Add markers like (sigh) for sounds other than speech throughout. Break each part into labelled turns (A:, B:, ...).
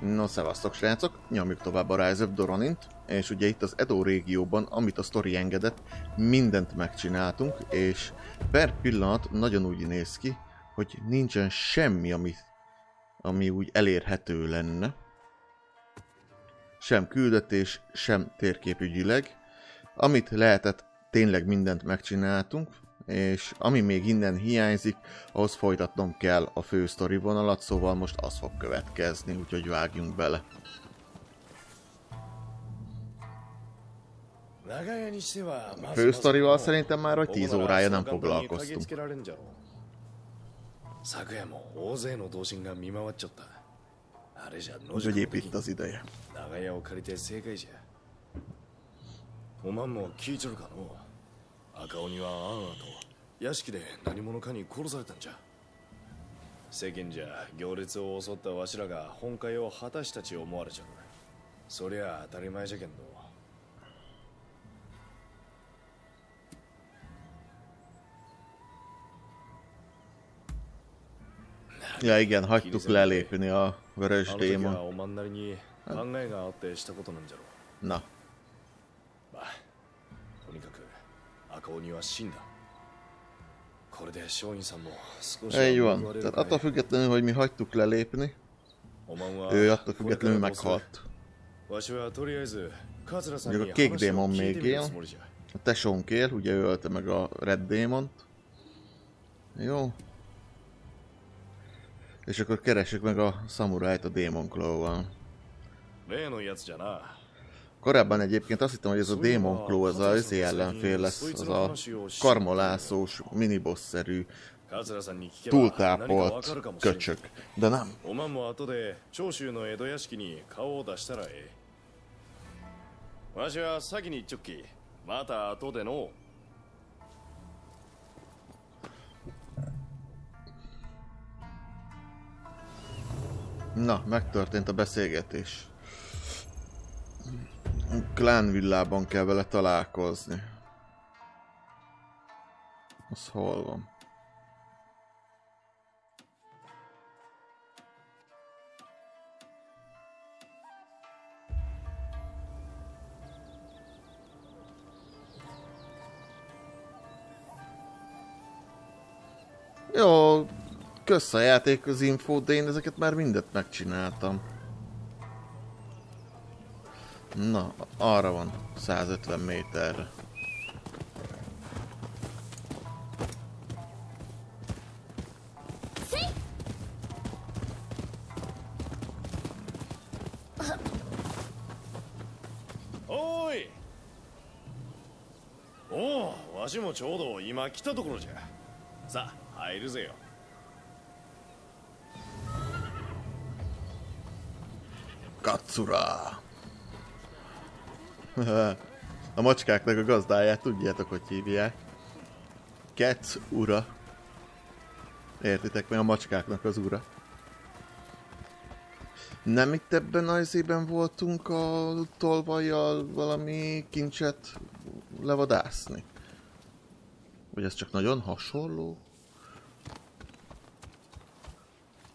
A: No, szevasztok srácok, nyomjuk tovább a Rise of Doronint, és ugye itt az Edo régióban, amit a sztori engedett, mindent megcsináltunk, és per pillanat nagyon úgy néz ki, hogy nincsen semmi, ami, ami úgy elérhető lenne. Sem küldetés, sem térképügyileg. Amit lehetett, tényleg mindent megcsináltunk, és ami még innen hiányzik, ahhoz folytatnom kell a fő sztori vonalat, szóval most az fog következni, úgyhogy vágjunk bele. A fősztorival szerintem már hogy 10 órája nem foglalkoztunk. 昨夜も大勢の同心が見回っちゃったあれじゃ野宿の時に長屋を借りて正解じゃおまんも聞いちょるかの赤鬼はあんあと 屋敷で何者かに殺されたんじゃ。世間じゃ行列を襲ったわしらが本会を果たしたち思われちゃう。そりゃ当たり前じゃけんど。Ja igen, hagytuk lelépni a vörös démon. Na. とにかく赤鬼は死んだ Így van. Tehát attól függetlenül, hogy mi hagytuk lelépni, ő attól függetlenül meghalt. Mondjuk a kék démon még él. A tesónk él, ugye ő ölte meg a red démont. Jó. És akkor keressük meg a szamurájt a Demon Claw-val. Korábban egyébként azt hittem, hogy ez a Demon Claw, az a őszi ellenfél lesz, az a karmolászós, minibosszerű, túltápolt köcsök. De nem. Na, megtörtént a beszélgetés. Klán villában kell vele találkozni. Az hol van? Jó, kösz a játék az infót, de én ezeket már mindet megcsináltam. Na, arra van 150 méterre. 私もちょうど今来たところじゃ。さあ入るぜよ。ガッツラ (laughs) A macskáknak a gazdáját tudjátok, hogy hívják. Ketsz ura. Értitek, meg a macskáknak az ura. Nem itt ebben az izében voltunk a tolvajjal valami kincset levadászni? Vagy ez csak nagyon hasonló?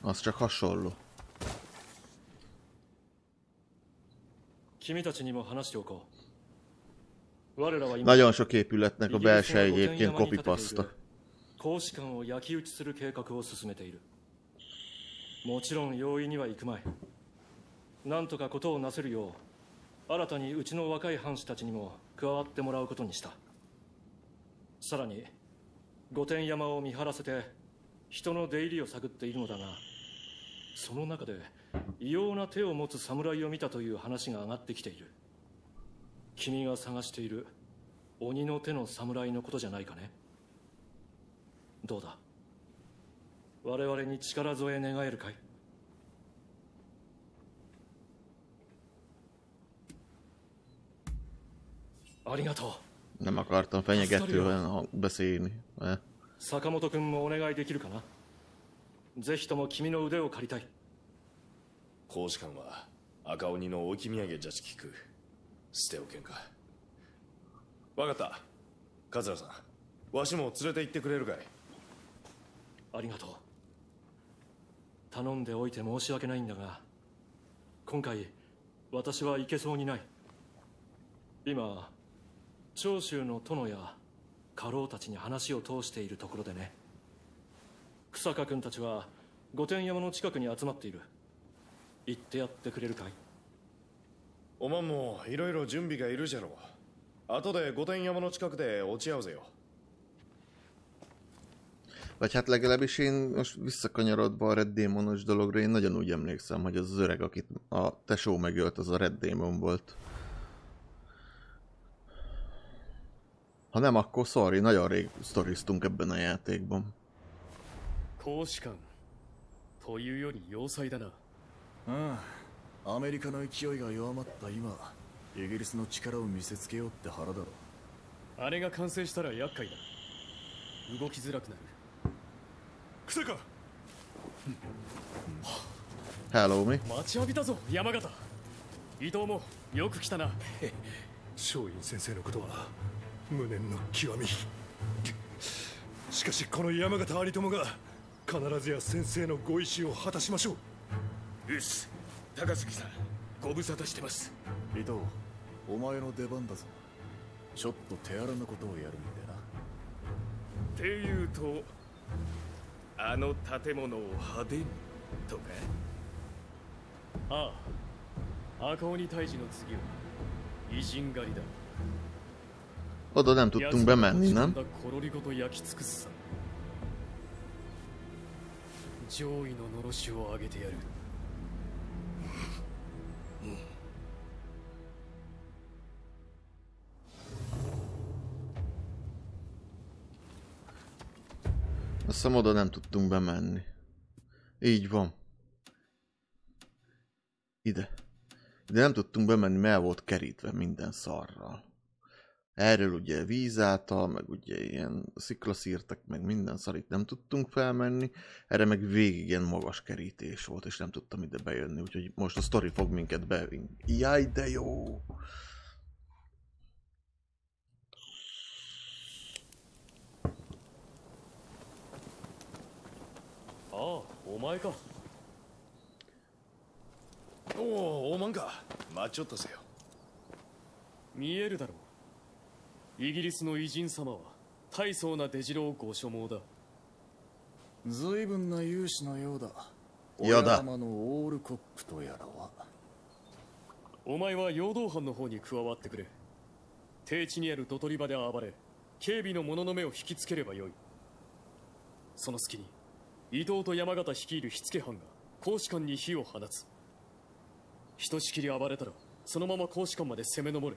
A: Az csak hasonló. Nagyon sok épületnek a belső egyébként kopipaszta. 公使館を焼き討ちする計画を進めているもちろん容易にはいくまいなんとかことをなせるよう新たにうちの若い藩士たちにも加わってもらうことにしたさらに御殿山を見張らせて人の出入りを探っているのだがその中で異様な手を持つ侍を見たという話が上がってきている君が探している鬼の手の侍のことじゃないかね。どうだ？我々に力添え願えるかい？ありがとう。Nem akartam fenyegetően beszélni. 坂本君もお願いできるかな？ぜひとも君の腕を借りたい。公使館は赤鬼の置き土産じゃち聞く捨ておけんか。分かった。桂さんわしも連れて行ってくれるかい。ありがとう。頼んでおいて申し訳ないんだが
B: 今回私は行けそうにない。今長州の殿や家老たちに話を通しているところでね。草加君たちは御殿山の近くに集まっている。行ってやってくれるかい？
C: おまんもいろいろ準備がいるじゃろう後で御殿山の近くで落ち合うぜよ
A: Vagy hát legalábbis én most visszakanyarodva a Red Demonos dologra, én nagyon úgy emlékszem, hogy az, az öreg, akit a tesó megölt, az a Red Demon volt. Ha nem, akkor sorry, nagyon rég sztoriztunk ebben a játékban.
D: 公使館というより要塞だな
E: ああ アメリカの勢いが弱まった今イギリスの力を見せつけようって腹だろ
D: あれが完成したら厄介だ。動きづらくなる。
E: 草か
A: ！Hello?
D: 待ちわびたぞ山形。伊藤もよく来たな。
F: 松陰先生のことは無念の極み。しかしこの山形有友が必ずや先生のご意志を果たしましょう。
G: よし高杉さんご無沙汰してます。
E: 伊藤お前の出番だぞ。ちょっと手荒なことをやるんでな。
G: っていうとあの建物を派手にとか？
D: ああ赤鬼退治の次は偉人狩りだ。
A: Oda nem tudtunk bemenni, nem?
D: コロリごと焼き尽くすさ。上位ののろしを上げてやる
A: hiszem oda nem tudtunk bemenni. Így van. Ide. Ide nem tudtunk bemenni, mert volt kerítve minden szarral. Erről ugye víz által, meg ugye ilyen sziklaszírtak, meg minden szar itt nem tudtunk felmenni. Erre meg végig ilyen magas kerítés volt, és nem tudtam ide bejönni, úgyhogy most a story fog minket bevinni. Jaj, de jó!
D: 前か。
C: おおおまんか。待っちょったぜよ。
D: 見えるだろう。イギリスの偉人様は大層な出城ご所望だ。
E: 随分な勇士のようだ。
A: やだ。
E: 親玉のオールコックとやらは。
D: お前は陽動藩の方に加わってくれ。低地にあるドトリ場で暴れ警備の者の目を引きつければよい。その隙に伊藤と山形率いる火付藩が公使館に火を放つ。ひとしきり暴れたらそのまま公使館まで攻め上れ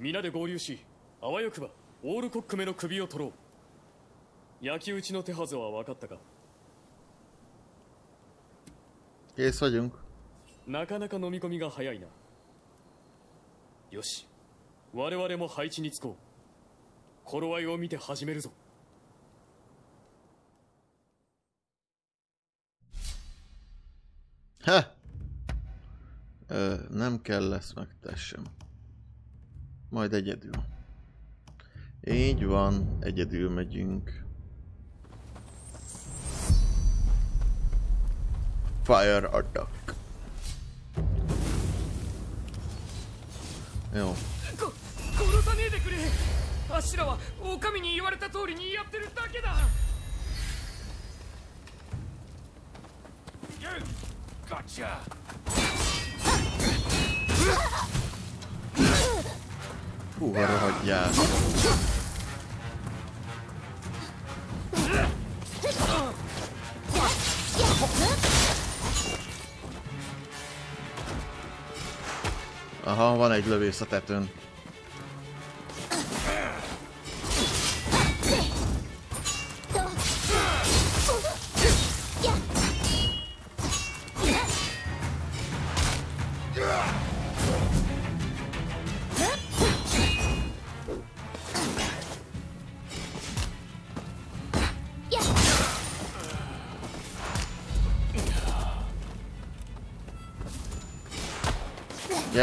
D: 皆で合流しあわよくばオールコックめの首を取ろう。焼き討ちの手はずは分かったか。
A: Kész vagyunk.
D: なかなか飲み込みが早いな。よし我々も配置につこう。頃合いを見て始めるぞ
A: Ha! Ö, nem kell lesz megtessem. Majd egyedül. Így van, egyedül megyünk. Fire attack. Jó.
H: こ殺さねえでくれあっしらは狼に言われた通りにやってるだけだ
G: Gotcha!
A: Húha, rohadjál. Aha, van egy lövész a tetőn.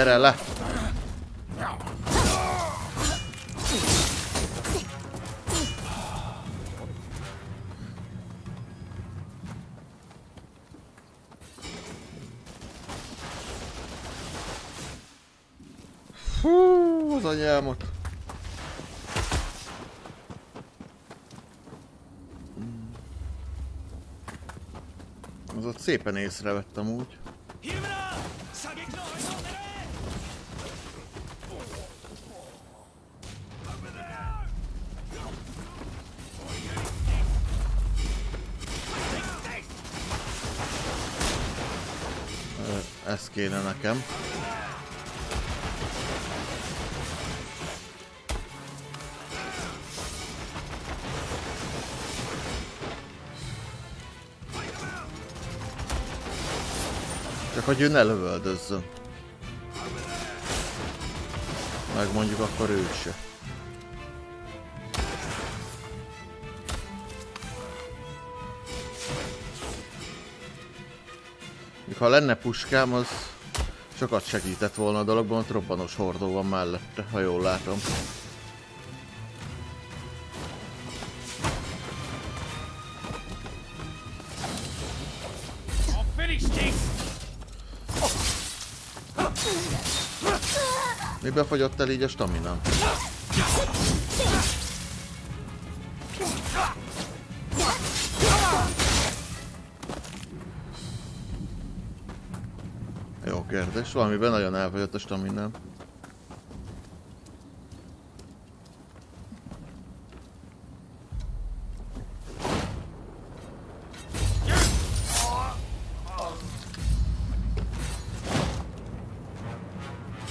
A: Gyere le! Hú, az anyámat! Hmm. Az ott szépen észrevettem úgy. Kéne nekem. Csak hogy ő ne lövöldözzön. Meg mondjuk akkor ő se. Ha lenne puskám, az sokat segített volna a dologban, ott robbanós hordó van mellette, ha jól látom. Mibe fogyott el így a staminám? Kérdés, valamiben nagyon elfogyott a staminám.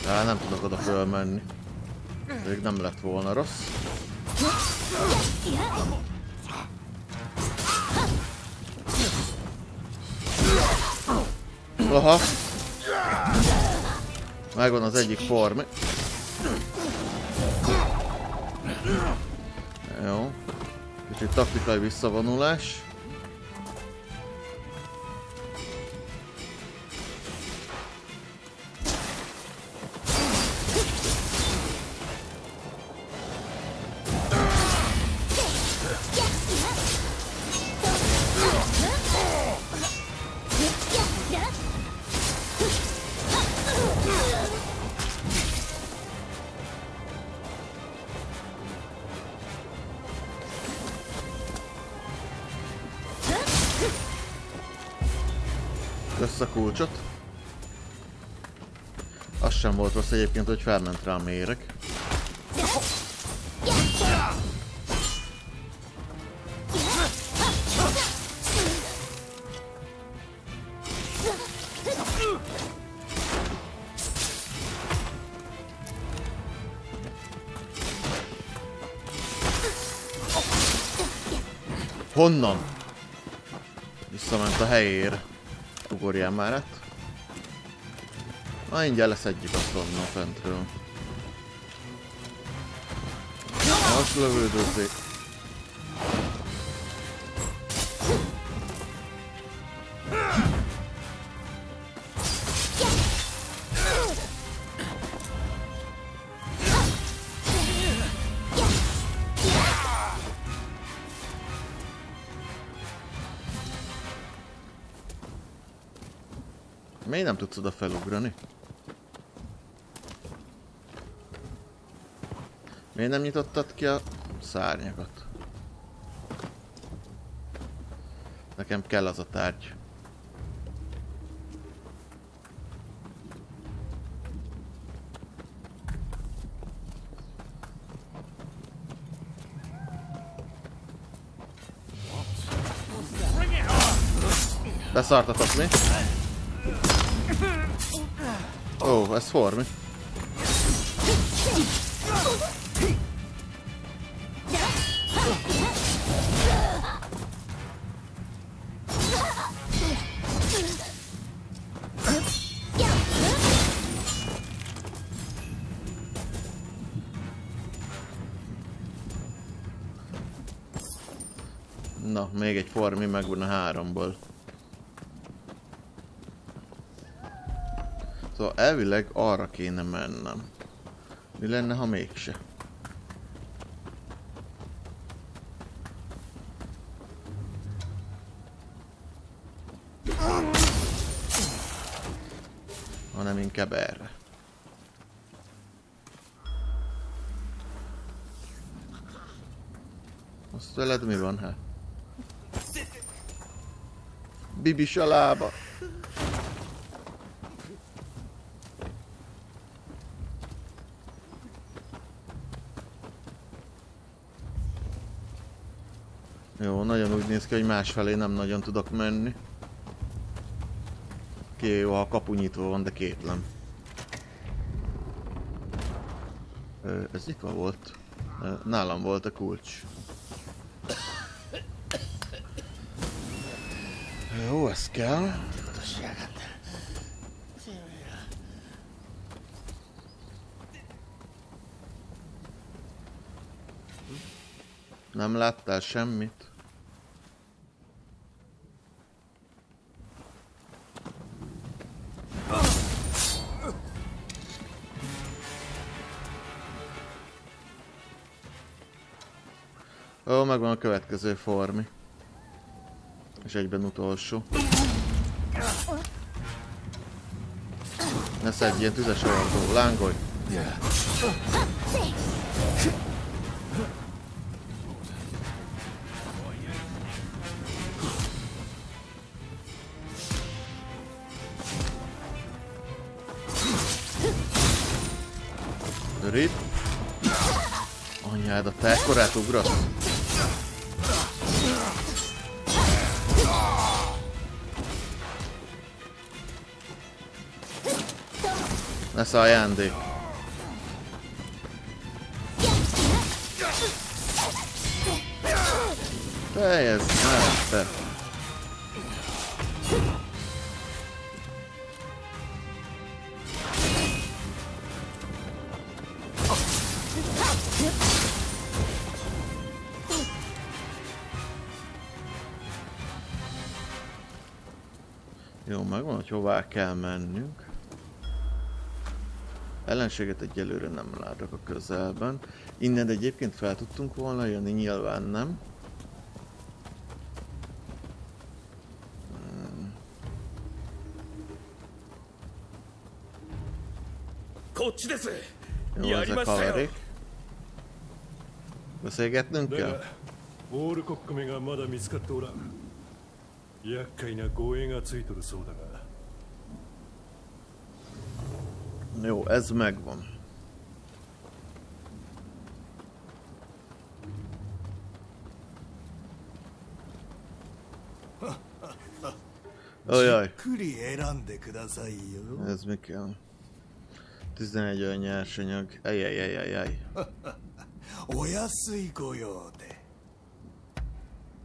A: Á, nem tudok oda fölmenni. Még nem lett volna rossz. Aha. Megvan az egyik form. Jó. Kicsit taktikai visszavonulás. Egyébként, hogy felment rá a méreg. Honnan? Visszament a helyére. Ugorjál már át. Na, ingyen leszedjük azt onnan fentről. Most lövődözzék. Miért nem tudsz oda felugrani? Miért nem nyitottad ki a szárnyakat? Nekem kell az a tárgy. Beszartatok mi? Ó, oh, ez formi. Na, farmi megvan a háromból. Szóval elvileg arra kéne mennem. Mi lenne, ha mégse? Hanem inkább erre. Azt veled mi van, hát? Bibis a lába. Jó, nagyon úgy néz ki, hogy másfelé nem nagyon tudok menni. Oké, jó, a kapu nyitva van, de kétlem. Ö, ez nyitva volt. Ö, nálam volt a kulcs. Jó, ez kell. Nem láttál semmit? Ó, megvan a következő formi. És egyben utolsó. Ne szedj ilyen tüzes orrból, lángolj! Rip. Anyád, a te ekkorát ugrasz? Lesz ajándék. Fejezd már be. Jó, megvan, hogy hová kell mennünk. Ellenséget egyelőre nem látok a közelben. Innen egyébként fel tudtunk volna jönni, nyilván nem. Hmm.
G: こっちです
A: Jó,
G: やり
A: ezek
G: ましたよ
A: haverék. Beszélgetnünk
F: だ
A: kell?
F: がオールコックめがまだ見つかっておらん厄介な護衛がついとるそうだが
A: Jó, ez megvan. Ajaj. Ez mi kell? 11 olyan nyersanyag.
E: Ejjjjjjjjjj.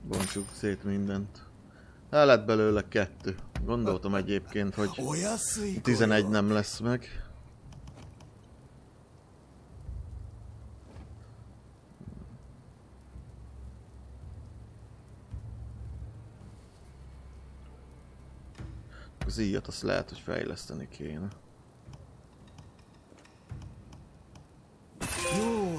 A: Bontsuk szét mindent. El lett belőle kettő. Gondoltam egyébként, hogy 11 nem lesz meg. az íjat, azt lehet, hogy fejleszteni kéne.
E: Jó,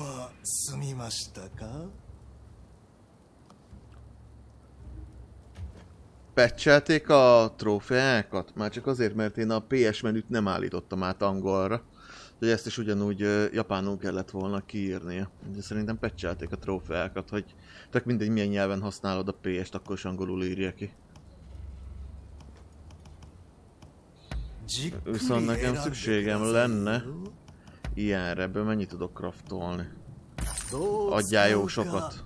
A: Patchelték a trófeákat? Már csak azért, mert én a PS menüt nem állítottam át angolra. Hogy ezt is ugyanúgy japánul kellett volna kiírnia. De szerintem patchelték a trófeákat, hogy tök mindegy milyen nyelven használod a PS-t, akkor is angolul írja ki. Viszont nekem szükségem lenne ilyenre, ebből mennyit tudok
E: kraftolni?
A: Adjál jó sokat.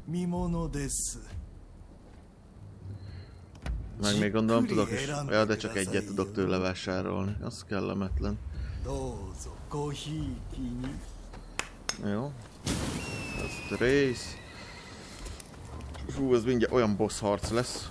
A: Meg még gondolom tudok is, ja, de csak egyet tudok tőle vásárolni, az kellemetlen. Jó. Ez rész. Fú, ez mindjárt olyan boss harc lesz.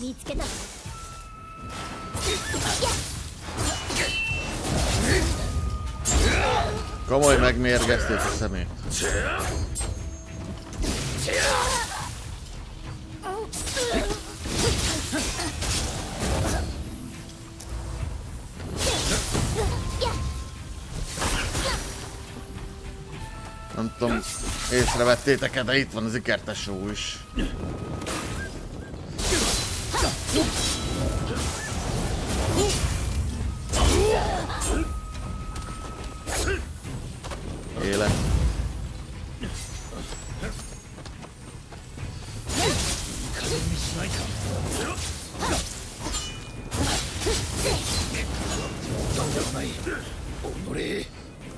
I: 見えないのか
F: また会ったなやるな
J: 見つけた
A: Komoly megmérgezték a szemét. Nem tudom, észrevettétek-e, de itt van az ikertesó is. Élet.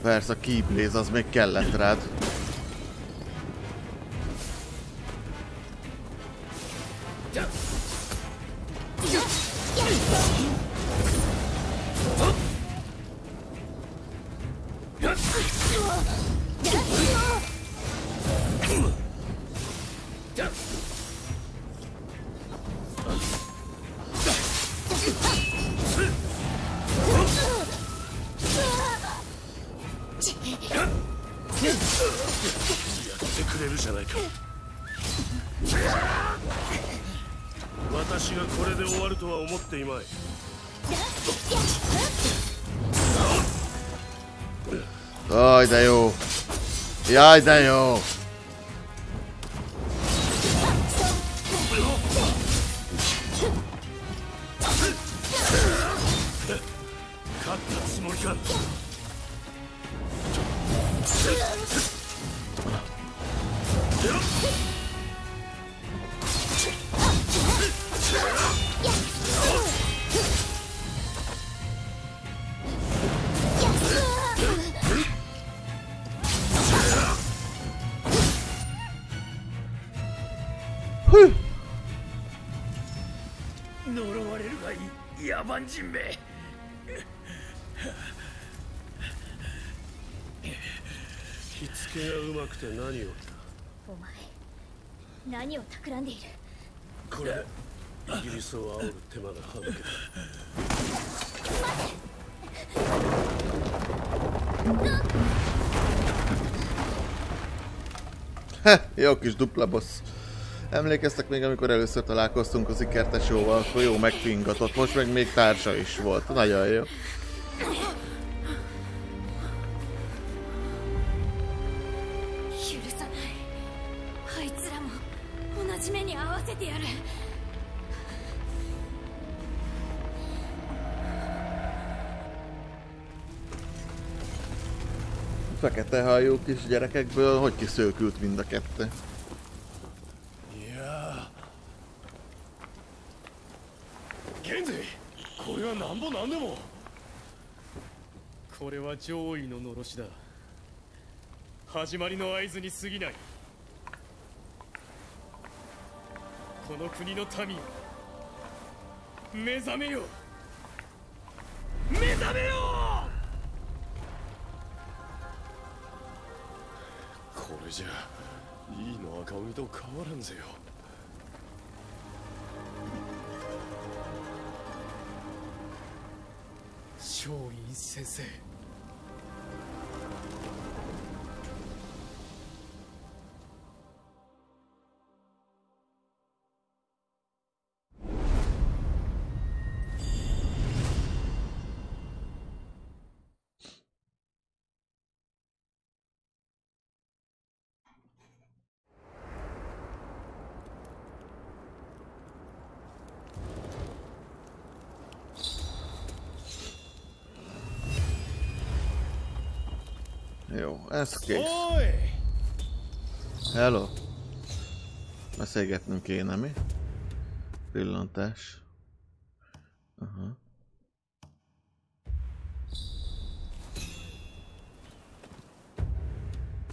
A: Persze a Keyblaze az még kellett rád.
K: 間よ。スを煽る手間が省けた
A: Heh, jó kis dupla boss. Emlékeztek még, amikor először találkoztunk az ikertesóval, akkor jó megfingatott, most meg még társa is volt. Nagyon jó. Fekete hajú kis gyerekekből hogy kiszőkült mind a kettő?
K: いや現在これはなんぼなんでも
D: これは上位ののろしだ始まりの合図に過ぎないこの国の民よ目覚めよ目覚めよ
K: 鬼と変わらんぜよ。
D: 松陰先生「
A: Jó, ez kész. Hello. Beszélgetnünk kéne, mi? Pillantás. Aha.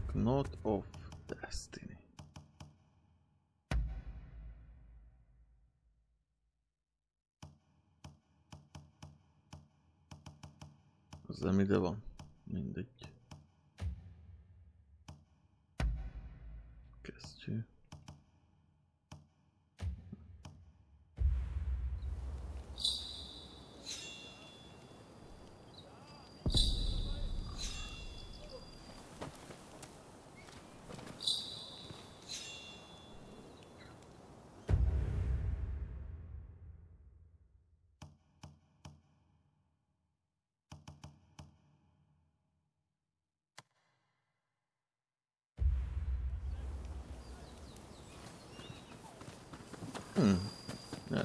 A: Knot of Destiny. Az nem ide van.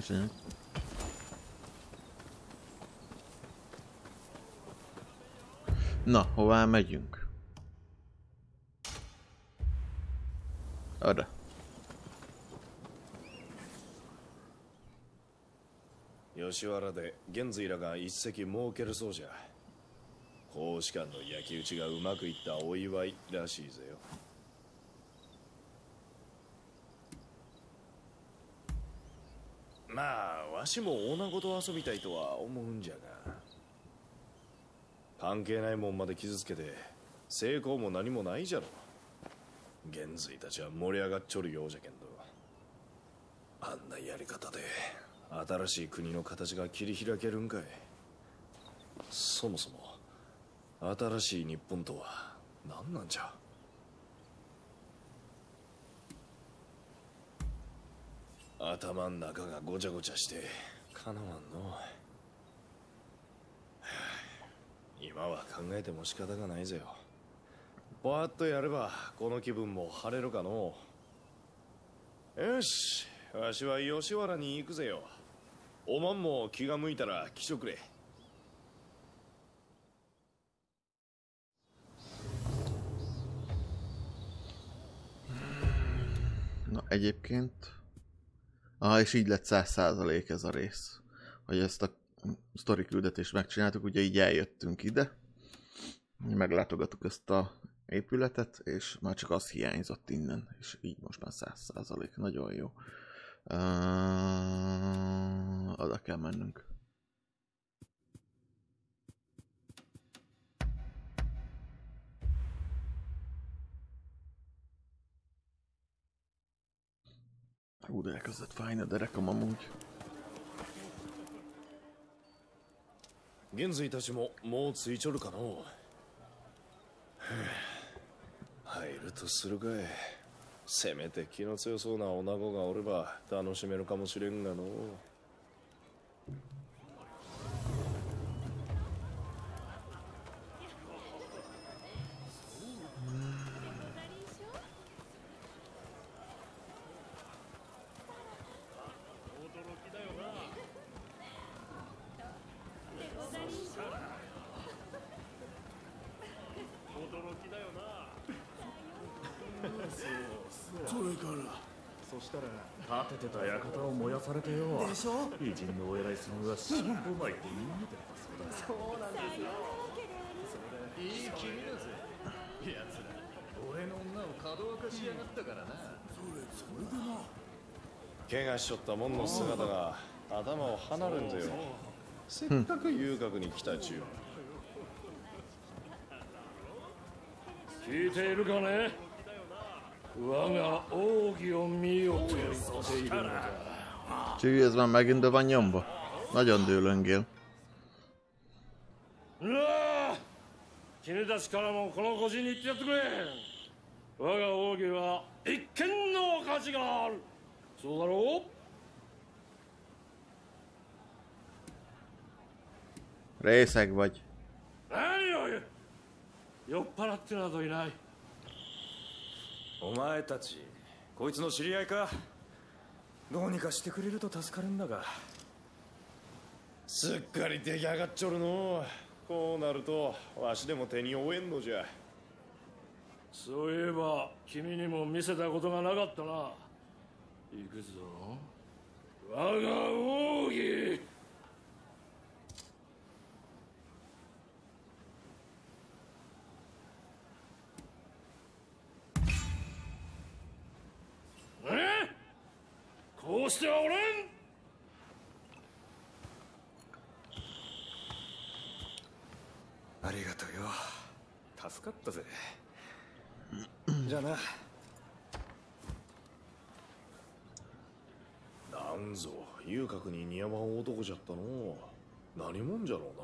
A: Versenyek. Na, hová megyünk? Oda.
C: Yoshiwara で玄瑞らが一席設けるそうじゃ公使館の焼き討ちがうまくいったお祝いらしいぜよまあわしも女子と遊びたいとは思うんじゃが。関係ないもんまで傷つけて成功も何もないじゃろ。玄瑞たちは盛り上がっちょるようじゃけんど。あんなやり方で新しい国の形が切り開けるんかい。そもそも新しい日本とは何なんじゃ。頭ん中がごちゃごちゃしてかなわんの。今は考えても仕方がないぜよ。パーッとやればこの気分も晴れるかのよしわしは吉原に行くぜよ。おまんも気が向いたら来てくれ。
A: Na egyébként... Ah, és így lett 100% ez a rész. Hogy ezt a sztori küldetést megcsináltuk, ugye így eljöttünk ide. Meglátogattuk ezt a épületet, és már csak az hiányzott innen, és így most már 100%. Nagyon jó. Uh, oda kell mennünk. Hú, de elkezdett fájni a derekam amúgy.
C: 玄瑞たちももうついちょるかの入るとするかいせめて気の強そうな女子がおれば楽しめるかもしれんがの
L: れから
M: そしたら立ててた館を燃やされてよ
L: でしょ？
M: 偉人のお偉いさん。が尻尾巻いて逃げてたそうだ
L: そうなん。ですよ
M: いい君だぜ奴ら俺の女をかどわかしやがったからな
L: それそれでな
C: 怪我しちょったもん。の姿が頭を離るん。ぜよせっかく遊郭に来たちゅう
B: 聞いているかね我が奥義を見よと言っているのだ
A: Csüvi, ez már megint be van nyomva. Nagyon dőlöngél.
B: うわあ君たちからもこの腰に言ってやってくれ我が奥義は一見の価値があるそうだろう
A: Részeg vagy.
B: 何を言う酔っ払ってなどいない
N: お前たちこいつの知り合いかどうにかしてくれると助かるんだが。
C: すっかり出来上がっちょるのこうなるとわしでも手に負えんのじゃ。
B: そういえば君にも見せたことがなかったな。行くぞ。我が奥義うしてはおれん？
N: ありがとうよ。助かったぜ。じゃあな。
C: なんぞ遊郭に似合わん男じゃったの。何者じゃろうな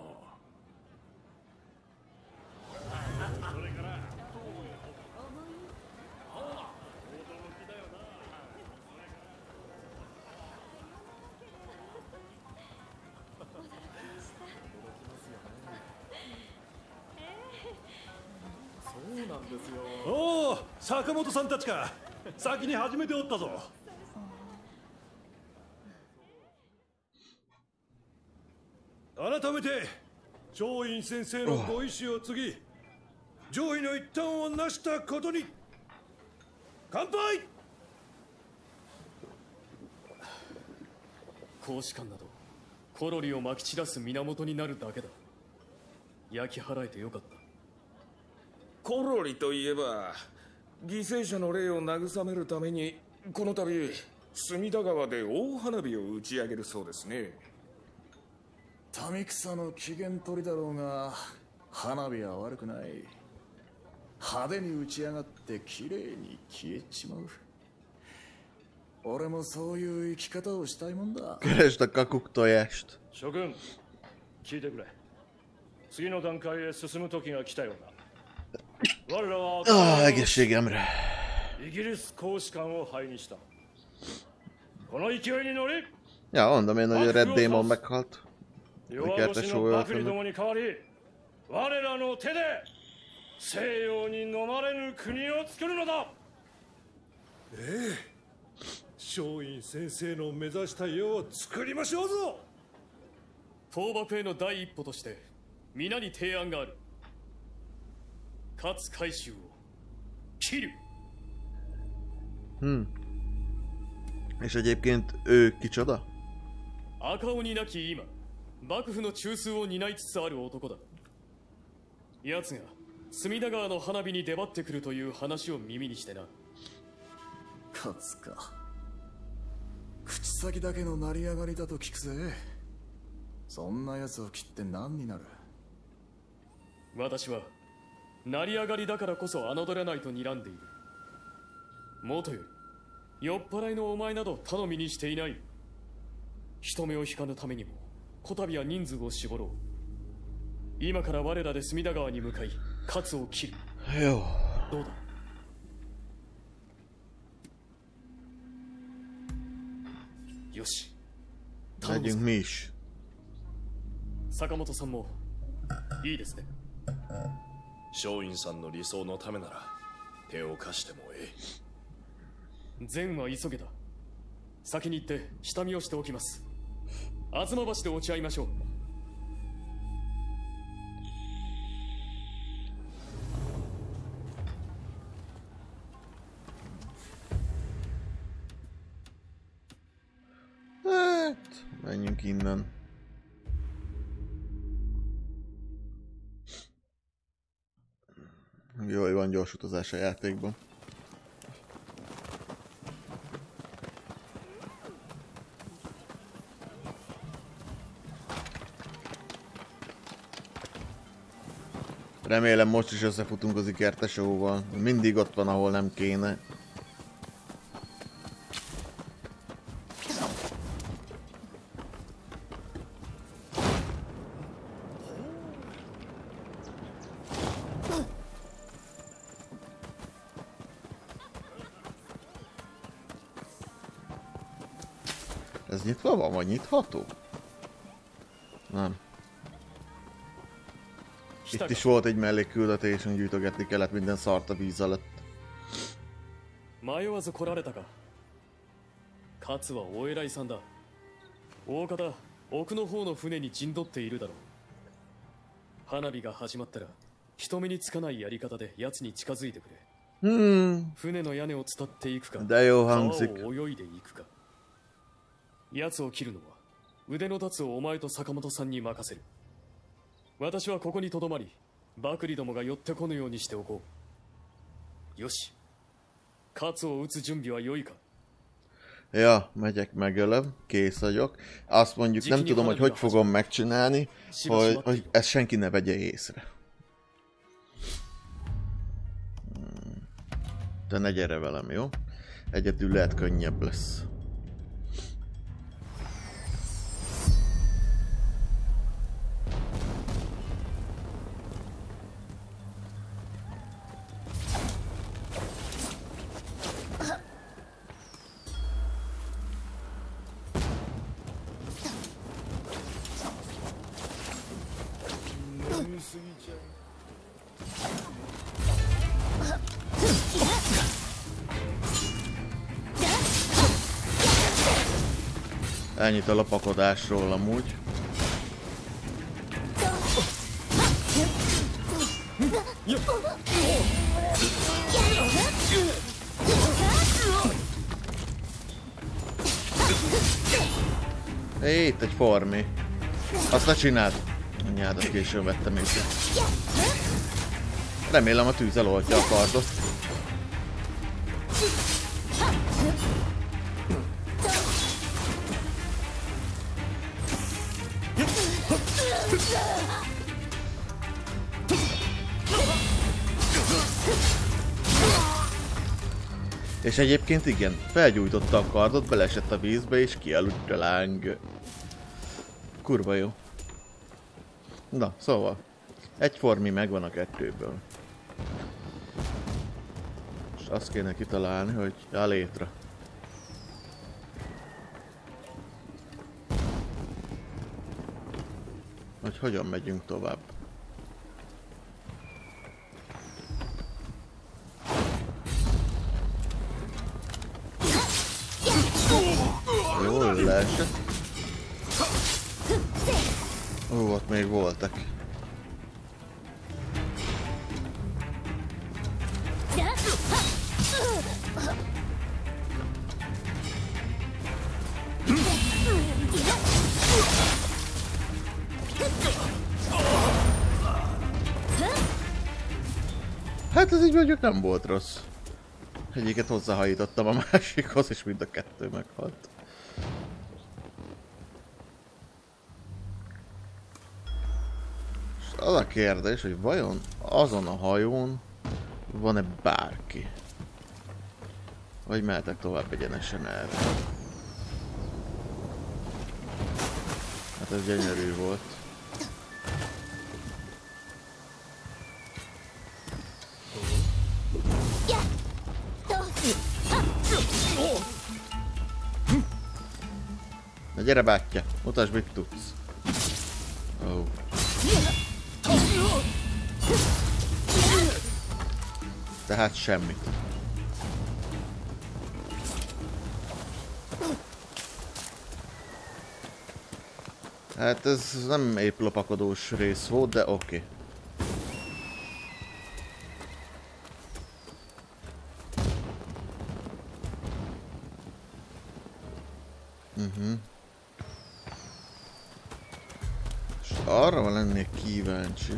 F: 坂本さんたちか。先に始めておったぞ。改めて上院先生のご意思を継ぎ上位の一端を成したことに。乾杯！
D: 公使館などコロリをまき散らす源になるだけだ。焼き払えてよかった。
G: コロリといえば犠牲者の霊を慰めるためにこの度隅田川で大花火を打ち上げるそうですね。
E: 民草の機嫌取りだろうが花火は悪くない。派手に打ち上がって綺麗に消えちまう。俺もそういう生き方をしたいもんだ。
A: Keresd a kakuk tojást.
B: 諸君聞いてくれ。次の段階へ進む時が来たようだ我らは
A: Ah, egészségemre.
B: イギリス公使館を灰にしたこの勢いに乗り
A: Ja, mondom én, hogy a Red Demon meghalt. A
B: 弱
A: kertes
B: 腰のバクリ
A: óvőfőnök.
B: どもに代わり我らの手で西洋に飲まれぬ国を作るのだ
F: ええ松陰先生の目指した世を作りましょうぞ
D: 倒幕への第一歩として皆に提案がある勝海舟を切る。
A: Hm. És egyébként ő kicsoda?
D: 赤鬼なき今幕府の中枢を担いつつある男だ奴が隅田川の花火に出張ってくるという話を耳にしてな
E: 勝つか口先だけの成り上がりだと聞くぜそんな奴を切って何になる
D: 私は成り上がりだからこそ侮れないと睨んでいる。もとより酔っ払いのお前など頼みにしていない。人目を引かぬためにもこたびは人数を絞ろう。今から我らで隅田川に向かい勝を切る。
A: Jó.
D: どうだ？よし。
A: mi is.
D: 坂本さんもいいですね
C: 松陰さんの理想のためなら手を貸してもええ。
D: 善は急げだ。先に行って下見をしておきます。吾妻橋で落ち合いましょう。
A: Gyors utazás a játékban. Remélem most is összefutunk az ikertesóval. Mindig ott van, ahol nem kéne. Nyitva van, nyitható? Nem. Itt is volt egy mellékküldetésünk, gyűjtögetni kellett minden szart a víz alatt.
D: 迷わず来られたか勝はお偉いさんだ大方奥の方の船に陣取っているだろう花火が始まったら人目につかないやり方で奴に近づいてくれ
A: Hmm.
D: 船の屋根を伝っていくか
A: jó hangzik.
D: 川を泳いでいくか奴を切るのは腕の立つお前と坂本さんに任せる私はここにとどまりバクリどもが寄ってこぬようにしておこうよし勝を撃つ準備は良いか
A: Ja, megyek, megölöm, kész vagyok. Azt mondjuk nem tudom, hogy hogy fogom megcsinálni, hogy, hogy ezt senki ne vegye észre. Hmm. De ne gyere velem, jó? Egyedül lehet könnyebb lesz. fel a pakodásról amúgy. Itt egy formi. Azt ne csináld. Anyádat későn vettem észre. Remélem a tűz eloltja a kardot. És egyébként igen, felgyújtotta a kardot, belesett a vízbe és kialudt a láng. Kurva jó. Na, szóval. Egy formi megvan a kettőből. És azt kéne kitalálni, hogy a létre. Hogy hogyan megyünk tovább. Leesett. Ó, ott még voltak. Hát ez így mondjuk nem volt rossz. Egyiket hozzáhajítottam a másikhoz, és mind a kettő meghalt. Az a kérdés, hogy vajon azon a hajón van-e bárki? Vagy mehetek tovább egyenesen erre? Hát ez gyönyörű volt. Na gyere bátyja, mutasd mit tudsz. Oh. Tehát semmit. Hát ez nem épp lopakodós rész volt, de oké. Okay. Uh-huh. És arra lennék kíváncsi,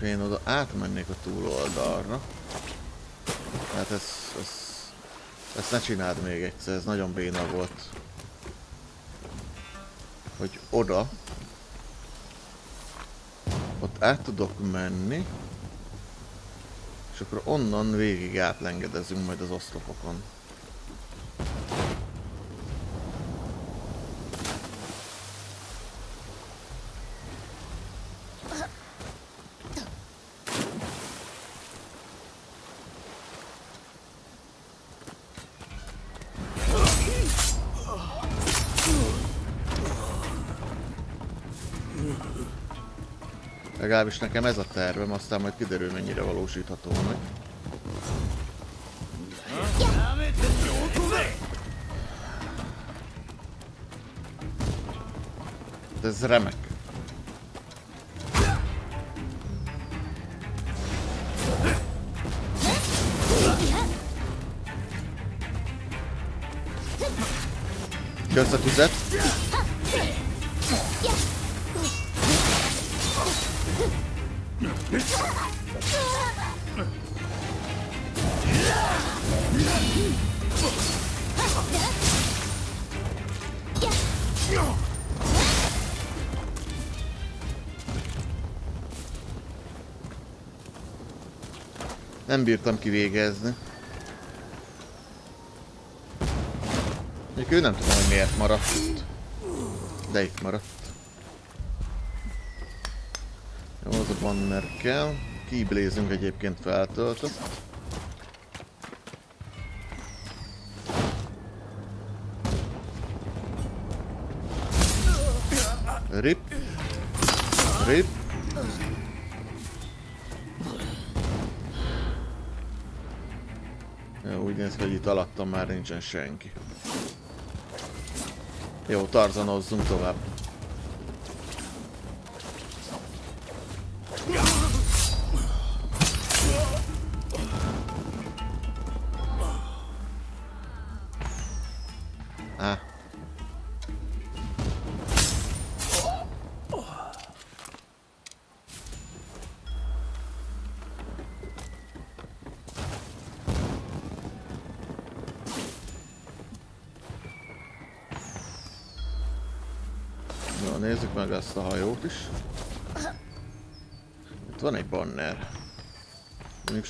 A: hogy én oda átmennék a túloldalra. Hát ez, ez, ezt ne csináld még egyszer, ez nagyon béna volt. Hogy oda, ott át tudok menni, és akkor onnan végig átlengedezünk majd az oszlopokon. Legalábbis nekem ez a tervem, aztán majd kiderül mennyire valósítható meg. De ez remek. Kösz a tüzet. Nem bírtam kivégezni. Még ő nem tudom, hogy miért maradt. De itt maradt. Banner kell. Keyblazing egyébként feltöltött. Rip. Rip. Jó, úgy néz ki, hogy itt alattam már nincsen senki. Jó, tarzanozzunk tovább.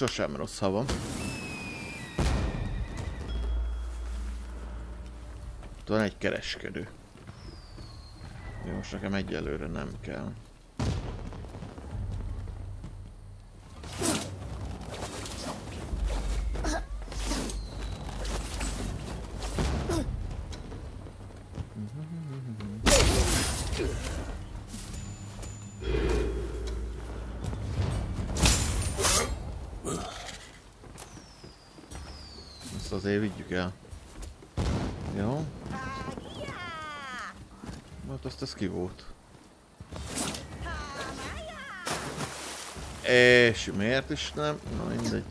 A: Sosem rossz, ha van. Itt van egy kereskedő. Jó, most nekem egyelőre nem kell. azt is nem, na mindegy.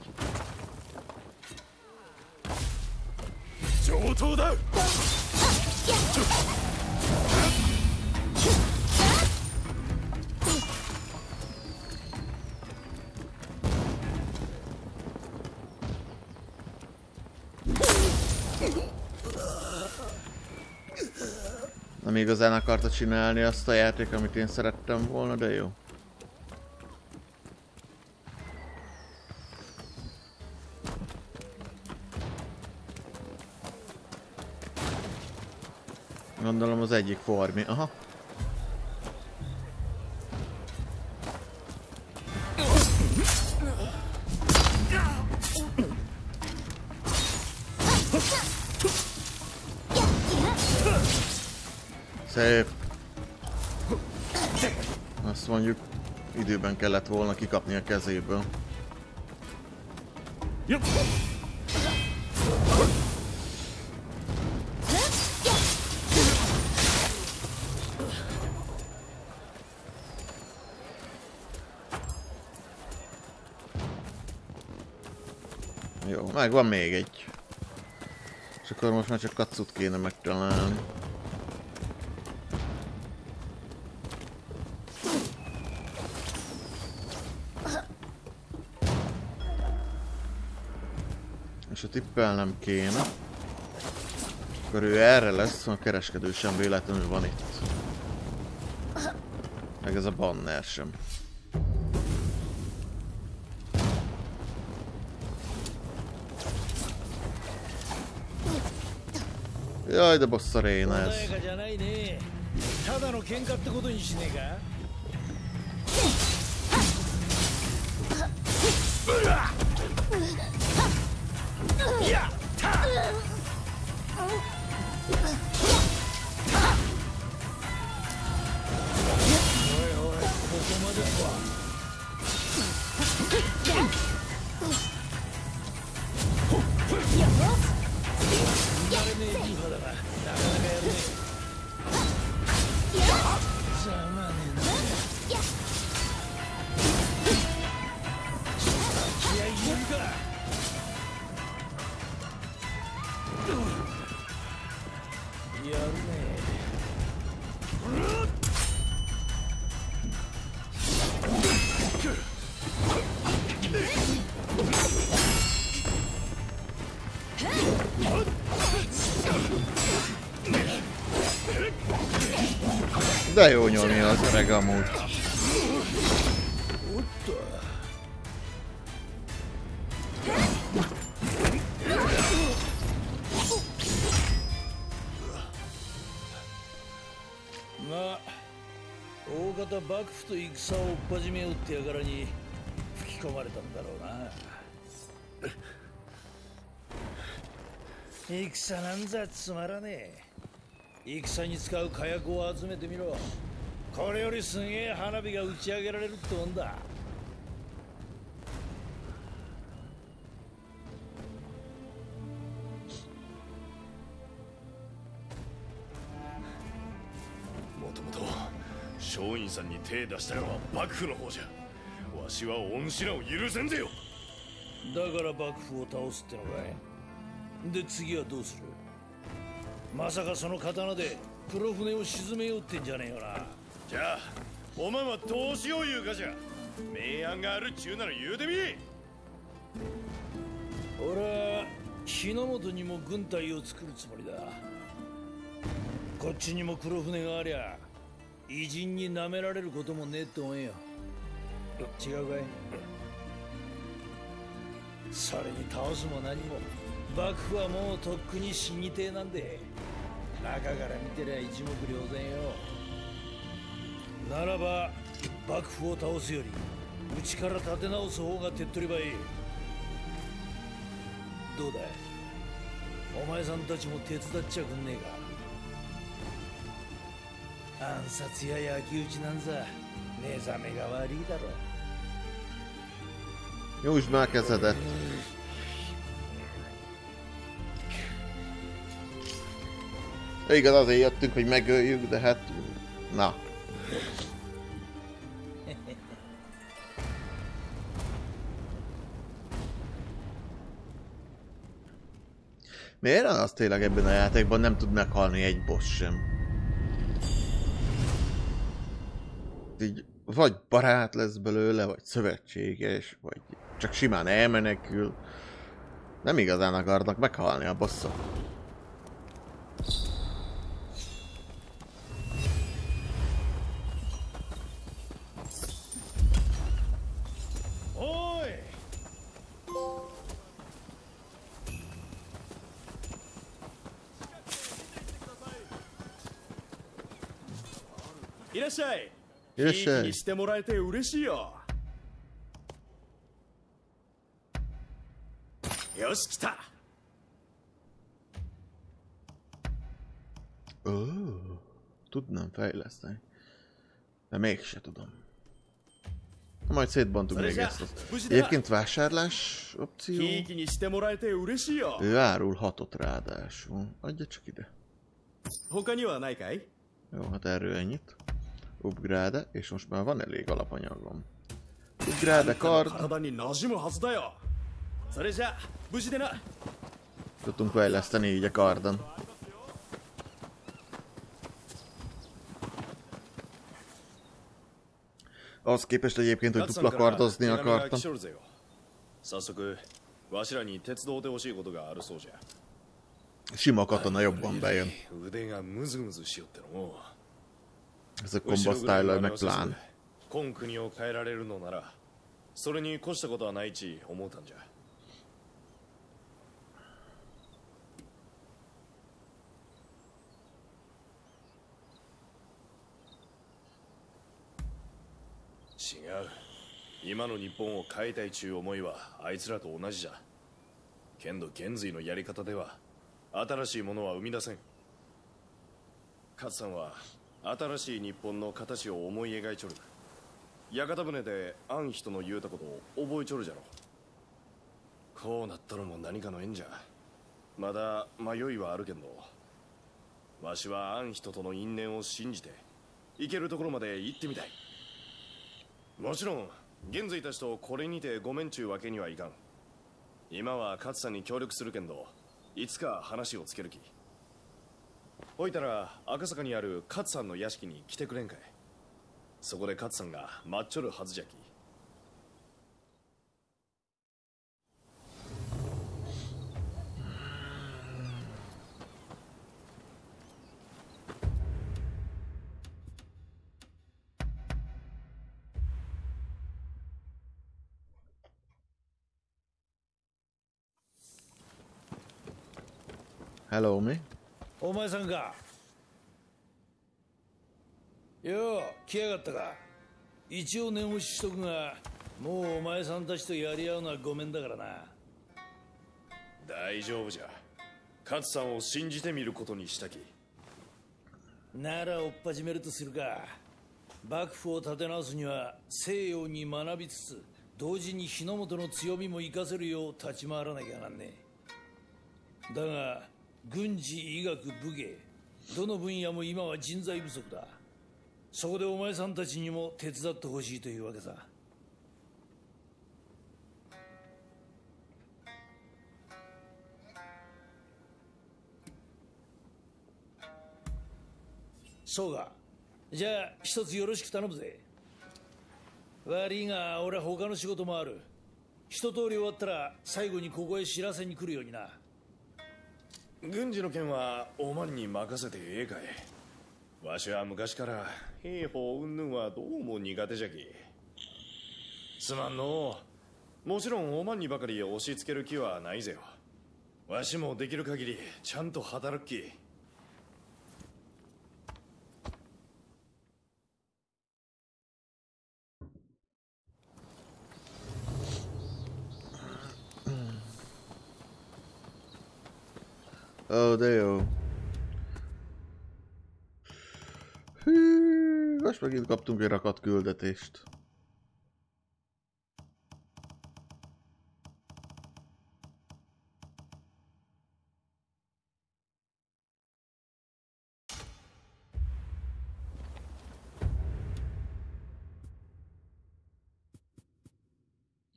A: Nem igazán akarta csinálni azt a játék, amit én szerettem volna, de jó. Az egyik formi. Aha. Szép. Azt mondjuk időben kellett volna kikapni a kezéből. Jó, meg van még egy. És akkor most már csak kacut kéne megtalálni. És ha tippelnem kéne, akkor ő erre lesz, a kereskedő sem véletlenül van itt. Meg ez a banner sem.
M: や
A: い
M: でボッサリーナただの喧嘩ってことにしねえか？
A: De jó nyomja az öreg amúgy.
M: おっとまあ大方幕府と戦を追っ始めようってやからに吹き込まれたんだろうな。戦なんざつまらねえ。戦に使う火薬を集めてみろ。これよりすげえ花火が打ち上げられるってもんだ。
F: もともと松陰さんに手出したのは幕府の方じゃ。わしは恩師らを許せんぜよ。
M: だから幕府を倒すってのかい？で次はどうする？まさかその刀で黒船を沈めようってんじゃねえよな。
F: じゃあおまんはどうしよう言うかじゃ。明暗があるっちゅうなら言うてみ
M: 俺は日の本にも軍隊を作るつもりだ。こっちにも黒船がありゃ偉人に舐められることもねえと思えよ。違うかい？(laughs) それに倒すも何も幕府はもうとっくに死にてえなんで。中から見てりゃ一目瞭然よ。ならば幕府を倒すより内から立て直す方が手っ取り早い。どうだお前さんたちも手伝っちゃくんねえか？暗殺や焼き討ちなんざ目覚めが悪いだろ
A: Jó is már kezdhetett. Ja, igaz, azért jöttünk, hogy megöljük, de hát... Na. Miért van az tényleg ebben a játékban nem tud meghalni egy boss sem? Így vagy barát lesz belőle, vagy szövetséges, vagy csak simán elmenekül. Nem igazán akarnak meghalni a bosszok.
C: しゃい
A: いらっしゃい
C: いにしてもらえて嬉しいよよし来た
A: Ó, tudnám fejleszteni. De mégse tudom. Na, majd szétbontunk még ezt. az- Egyébként vásárlás
C: ひい
A: opció.
C: きにしてもらえて嬉しいよ
A: Ő árul hatot ráadásul. Adja csak ide.
C: 他にはないかい
A: Jó, hát erről ennyit. Upgrade, és most már van elég alapanyagom. Upgrade kard.
C: 体に馴染むはずだよそれじゃ無事でな
A: Tudtunk fejleszteni így a kardon. Ahhoz képest egyébként, hogy
C: ガッツさ
A: dupla
C: んから
A: kardozni
C: 手紙が
A: akartam.
C: 来ちょるぜよ早速わしらに手伝うてほしいことがあるそうじゃ
A: Sima katona jobban bejön.
C: 腕がムズムズしよってのも
A: Ez a combo style meg plán.
C: 今国を変えられるのならそれに越したことはないち思うたんじゃ。違う。今の日本を変えたいちゅう思いはあいつらと同じじゃ。けんど現在のやり方では新しいものは生み出せん。勝さんは新しい日本の形を思い描いちょる屋形船でアン人の言うたことを覚えちょるじゃろこうなったのも何かの縁じゃ。まだ迷いはあるけんど。わしはアン人との因縁を信じて行けるところまで行ってみたい。もちろん現在たちとこれにてごめんちゅうわけにはいかん。今は勝さんに協力するけんどいつか話をつける気おいたら赤坂にある勝さんの屋敷に来てくれんかいそこで勝さんが待っちょるはずじゃき
A: Hello.
M: お前さんか。よう来やがったか。一応念押ししとくがもうお前さんたちとやり合うのはごめんだからな。
C: 大丈夫じゃ。勝さんを信じてみることにしたき。
M: なら追っ始めるとするか。幕府を立て直すには西洋に学びつつ同時に日の本の強みも活かせるよう立ち回らなきゃなんねえ。だが軍事医学武芸。どの分野も今は人材不足だ。そこでお前さんたちにも手伝ってほしいというわけさ。そうか。じゃあ一つよろしく頼むぜ。悪いが俺は他の仕事もある。一通り終わったら最後にここへ知らせに来るようにな。
C: 軍事の件はおまんに任せてええかい。わしは昔から兵法云々はどうも苦手じゃき。すまんのもちろんおまんにばかり押し付ける気はないぜよ。わしもできる限りちゃんと働くき。
A: あで jó. Hű, most megint kaptunk egy rakat küldetést.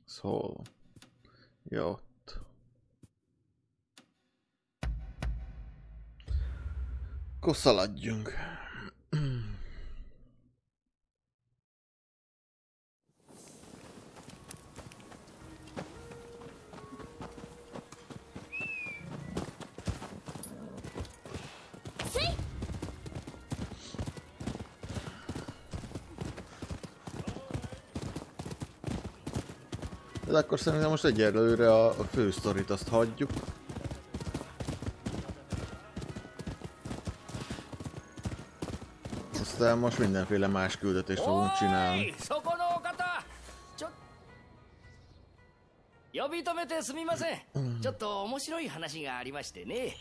A: Szóval. Jó. Akkor szaladjunk. De akkor szerintem most egyelőre a, a fő azt hagyjuk. Aztán most mindenféle más küldetést fogunk csinálni.
H: そこのお方ちょ呼び止めてすみません、ちょっと面白い話がありましてね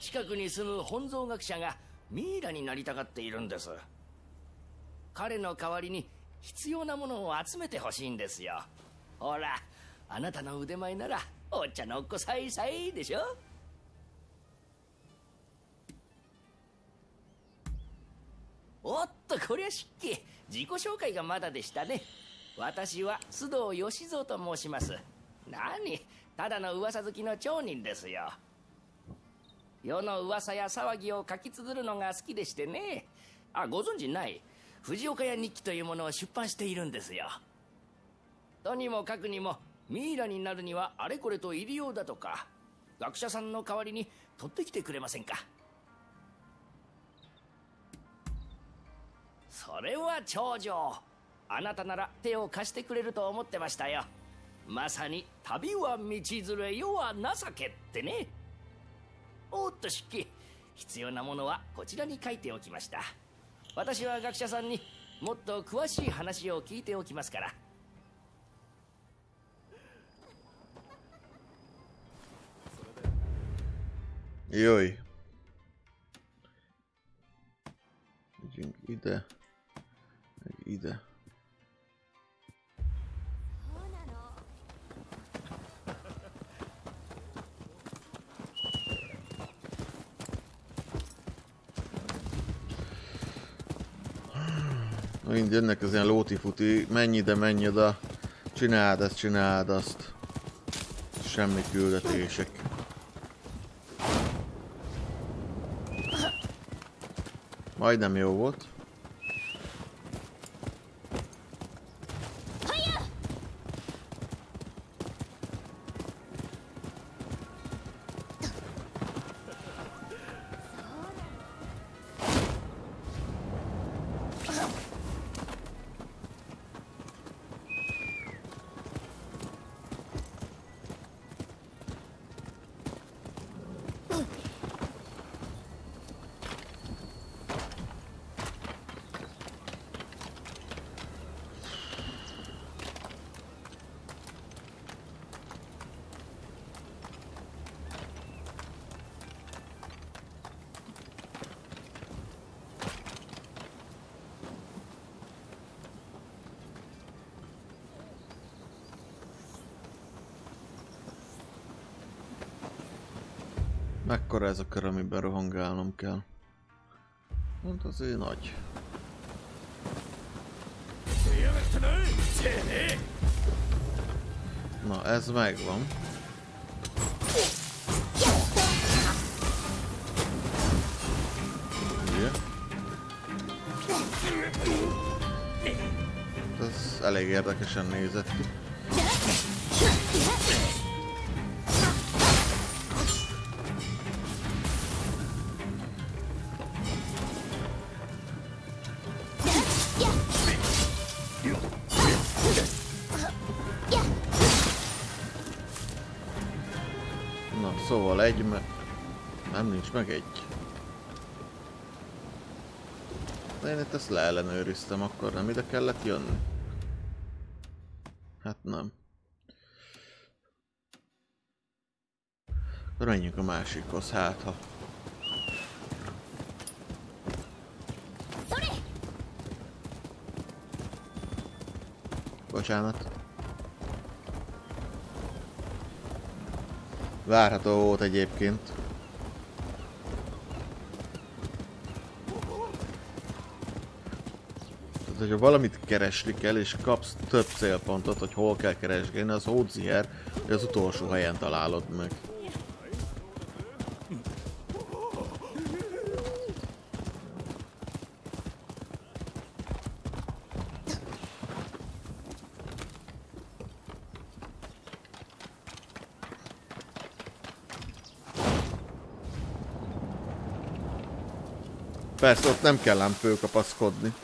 H: 近くに住む本草学者がミイラになりたがっているんです彼の代わりに必要なものを集めてほしいんですよほらあなたの腕前ならお茶の子さいさいでしょおっとこりゃしっけ自己紹介がまだでしたね。私は須藤義蔵と申します。何？ただの噂好きの町人ですよ。世の噂や騒ぎを書き綴るのが好きでしてね。あご存知ない？藤岡屋日記というものを出版しているんですよ。とにもかくにもミイラになるにはあれこれと入りようだとか学者さんの代わりに取ってきてくれませんか？それは長女。あなたなら手を貸してくれると思ってましたよ。まさに旅は道連れ世は情けってね。おっと湿気必要なものはこちらに書いておきました。私は学者さんにもっと詳しい話を聞いておきますから。
A: Jöjj! Megyünk ide. Ide. Mind jönnek az ilyen lóti-futi, menj ide, menj oda, csináld ezt, csináld azt. Semmi küldetések. Majdnem jó volt. Mekkora ez a kör, amiben rohangálnom kell? Hát azért nagy. Na, ez megvan. Ugye? Ez elég érdekesen nézett ki. Nincs meg egy. De én itt ezt leellenőriztem, akkor nem ide kellett jönni? Hát nem. Akkor menjünk a másikhoz, hát ha. Bocsánat. Várható volt egyébként. Hogyha valamit keresni kell, és kapsz több célpontot, hogy hol kell keresgélni, az ódziher, hogy az utolsó helyen találod meg. Persze, ott nem kell ám főkapaszkodni.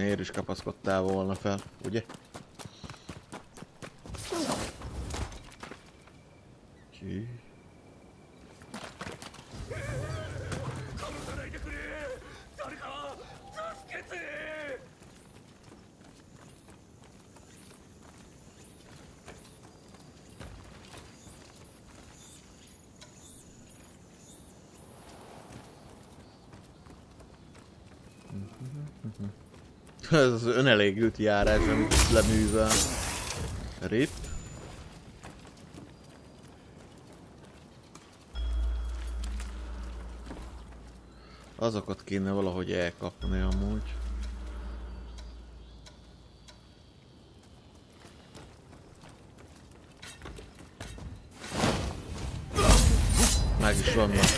A: Miért is kapaszkodtál volna fel, ugye? Ki? Ez az önelégült járás, amit leművel. Rip. Azokat kéne valahogy elkapni amúgy. Meg is vannak.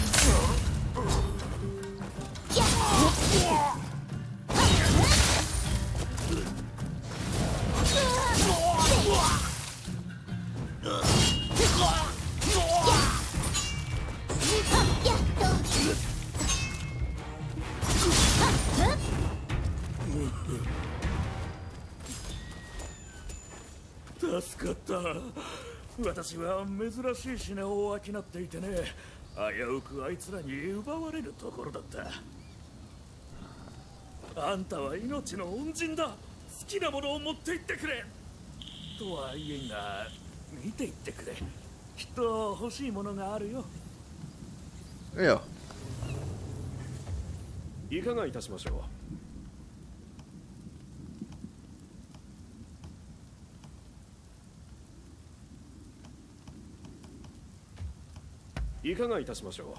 F: しい品を商っていてね危うくあいつらに奪われるところだった。あんたは命の恩人だ。好きなものを持って行ってくれ。とは言えんが見て行ってくれ。きっと欲しいものがあるよ。
A: いや。
O: いかがいたしましょういかがいたしましょ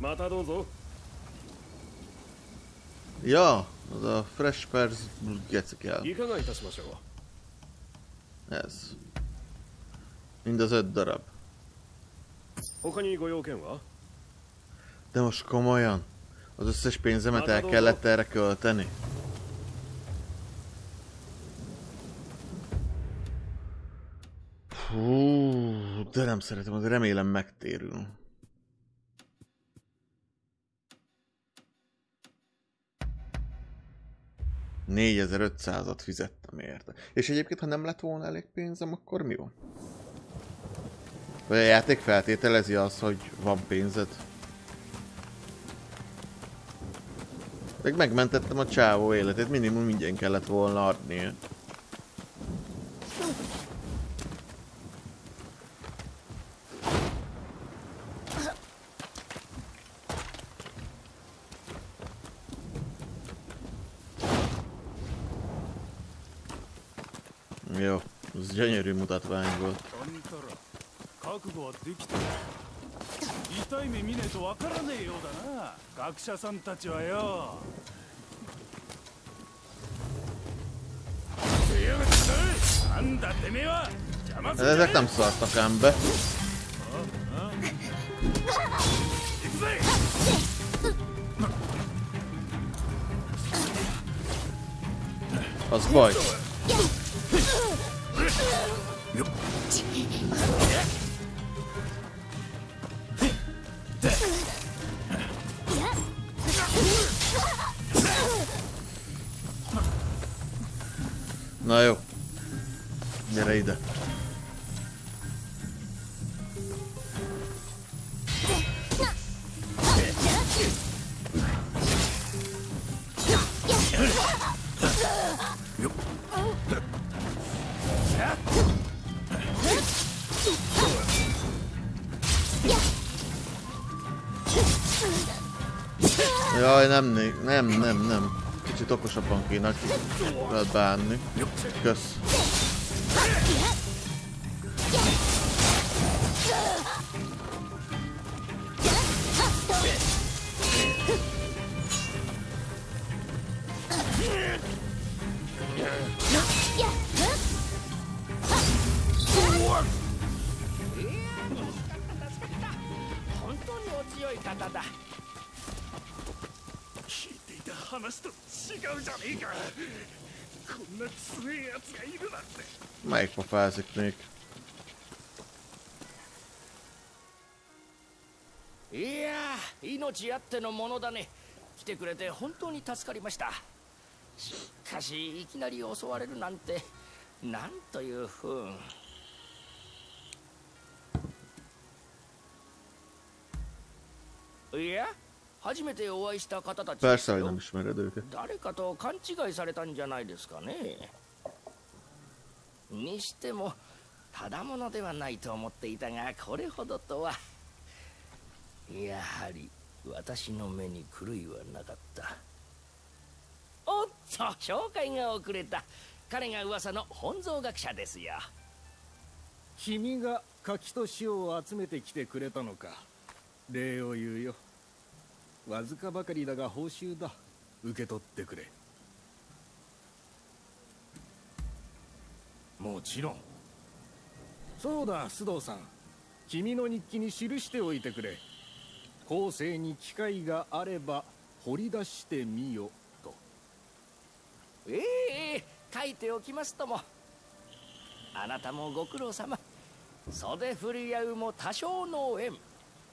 O: うまたどうぞ
A: Ja, az a Fresh Pers geci kell.
O: いかがいたしましょう
A: Ez. Mind az öt darab.
O: 他にご用件は
A: De most komolyan? Az összes pénzemet el kellett erre költeni? De nem szeretem, de remélem megtérül. Négyezer-ötszázat fizettem érte. És egyébként, ha nem lett volna elég pénzem, akkor mi van? Vagy a játék feltételezi azt, hogy van pénzed? Meg megmentettem a csávó életét, minimum ingyen kellett volna adnia.
P: 学者さんたちはよ出やがったなんだてめえは邪魔すんじゃね
A: Ezek nem szartak ám be.
P: 行くぜ
A: Az baj. Nem, nem, nem. Kicsit okosabban kéne bánni. Kösz. Pofázik még?
H: いやー命あってのものだね来てくれて本当に助かりましたしかしいきなり襲われるなんてなんという不運いや初めてお会いした方たち.誰かと勘違いされたんじゃないですかねにしてもただものではないと思っていたがこれほどとは。やはり私の目に狂いはなかった。おっと紹介が遅れた。彼が噂の本草学者ですよ。
Q: 君が柿と塩を集めてきてくれたのか。礼を言うよ。わずかばかりだが報酬だ。受け取ってくれ。もちろん。そうだ須藤さん。君の日記に記しておいてくれ。後世に機会があれば掘り出してみよと。
H: ええ書いておきますとも。あなたもご苦労様。袖振り合うも多少の縁。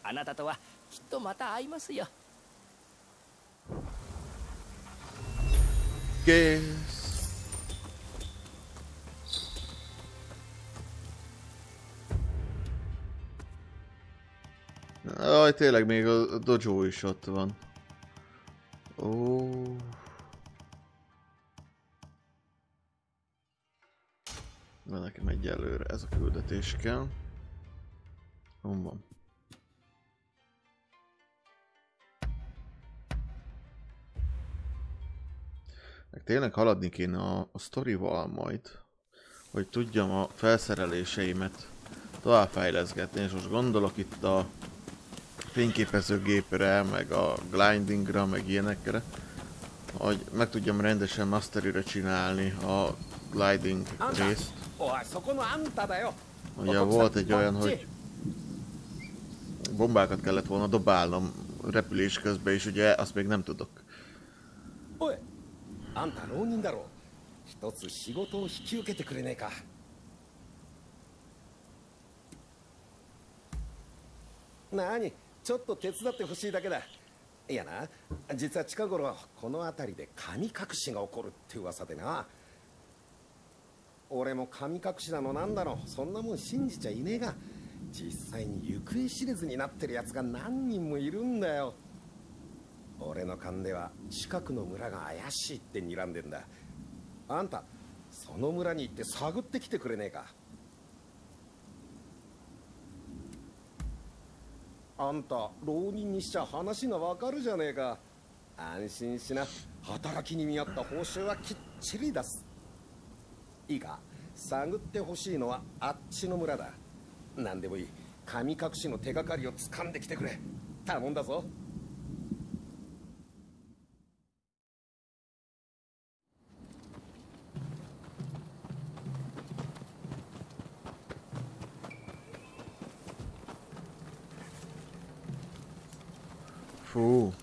H: あなたとはきっとまた会いますよ。
A: Kész. Aj, tényleg még a dojo is ott van. Ó. Na nekem egyelőre ez a küldetés kell. Hon van? Meg tényleg haladni kéne a, a sztorival majd, hogy tudjam a felszereléseimet továbbfejleszgetni, és most gondolok itt a fényképezőgépre, meg a glidingra, meg ilyenekre, hogy meg tudjam rendesen masterire csinálni a gliding részt. Ugye volt egy olyan, hogy bombákat kellett volna dobálnom repülés közben, és ugye azt még nem tudok.
R: おちょっと手伝ってほしいだけだ。いやな実は近頃この辺りで神隠しが起こるって噂でな。俺も神隠しだのなんだのそんなもん信じちゃいねえが。実際に行方知れずになってるやつが何人もいるんだよ。俺の勘では近くの村が怪しいって睨んでんだ。あんたその村に行って探ってきてくれねえか。あんた浪人にしちゃ話がわかるじゃねえか。安心しな。働きに見合った報酬はきっちり出す。いいか。探ってほしいのはあっちの村だ。何でもいい。神隠しの手がかりを掴んできてくれ。頼んだぞ。
A: Cool.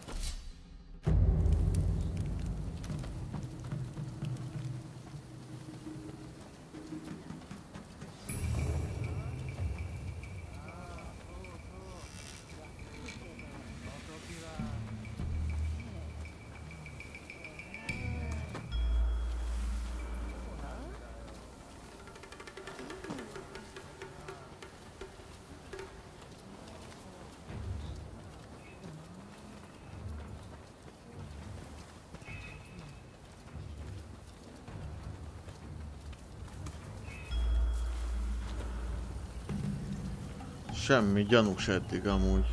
A: Semmi gyanús eddig amúgy.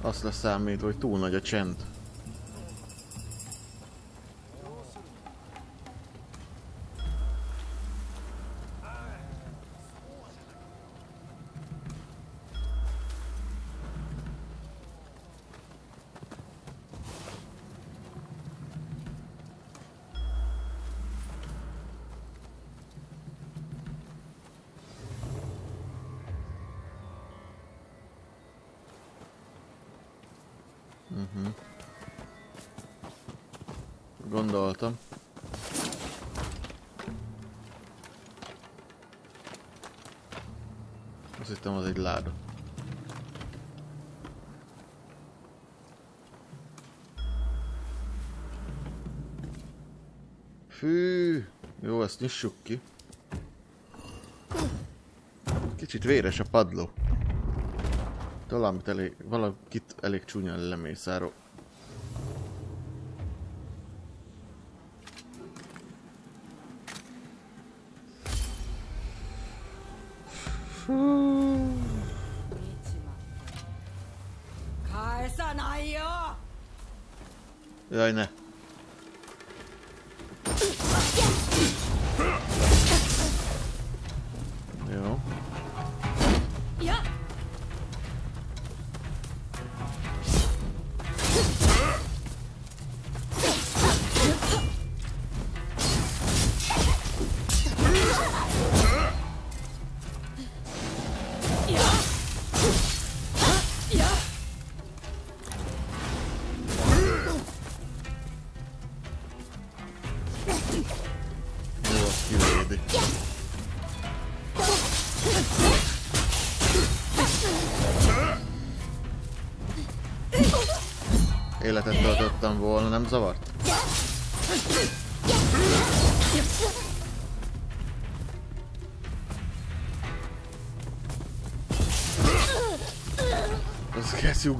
A: Azt leszámít, hogy túl nagy a csend. Gondoltam. Azt hittem az egy láda. Fű, jó, ezt nyissuk ki. Kicsit véres a padló. Valamit elég, valakit elég csúnyán lemészárol.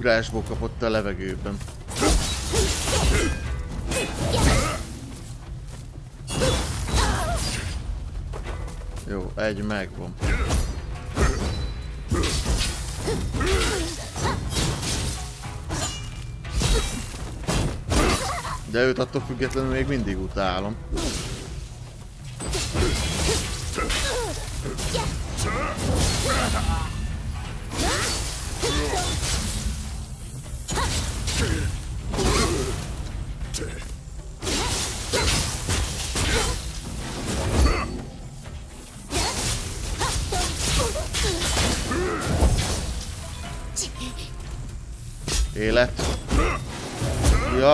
A: Ugrásból kapott a levegőben. Jó, egy megvan. De őt attól függetlenül még mindig utálom.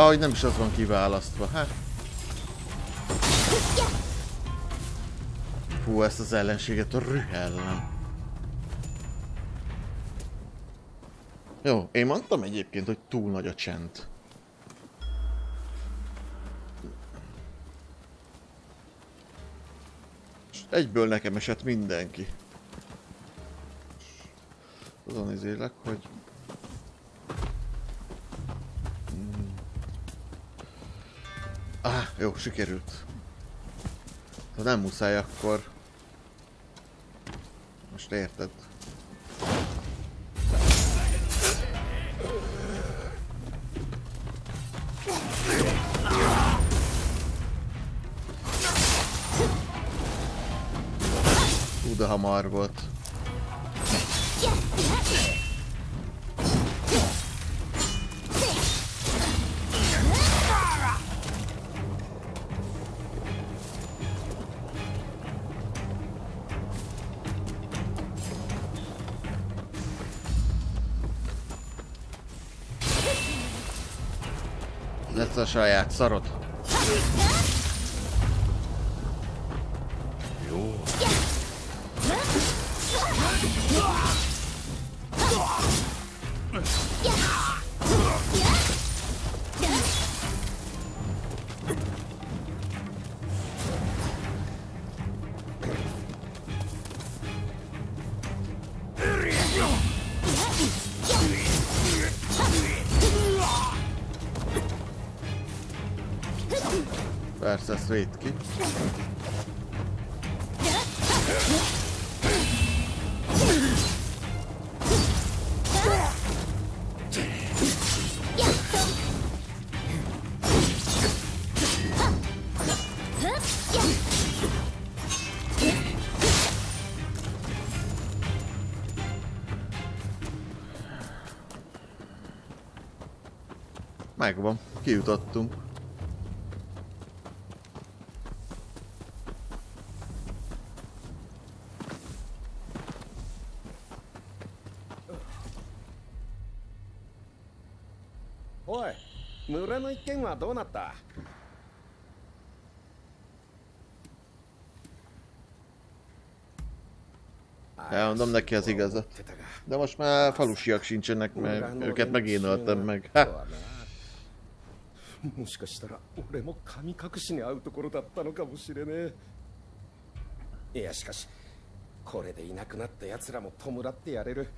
A: Ja, hogy nem is az van kiválasztva. Hát. Fú, ezt az ellenséget rühellem. Jó, én mondtam egyébként, hogy túl nagy a csend. És egyből nekem esett mindenki. Azon izélek, hogy... jó, sikerült. Ha nem muszáj, akkor... Most érted? Hú, de hamar volt. Saját szarod. megvan. Kijutottunk.
R: Oi, Mura no Iken wa donata?
A: Elmondom neki az igazat. De most már falusiak sincsenek, mert őket megint öltem meg. Ha.
R: もしかしたら俺も神隠しに会うところだったのかもしれねえいやしかしこれでいなくなった奴らも弔ってやれる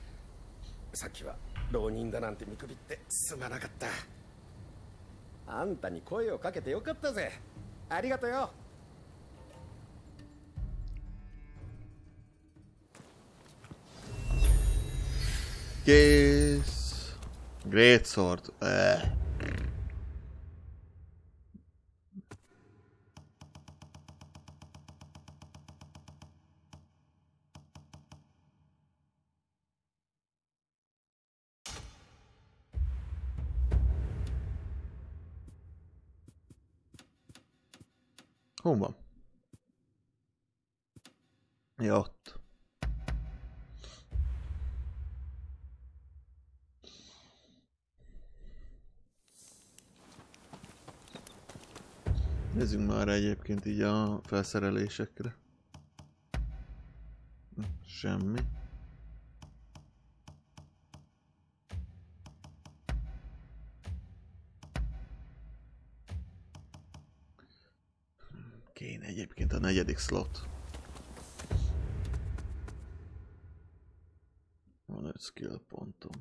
R: さっきは浪人だなんて見くびってすまなかったあんたに声をかけてよかったぜありがとよ
A: Kész. Great sword. Eh. Hol van? Ja, ott. Nézzünk már egyébként így a felszerelésekre. Semmi. Egyébként a negyedik slot. Van 5 skill pontom.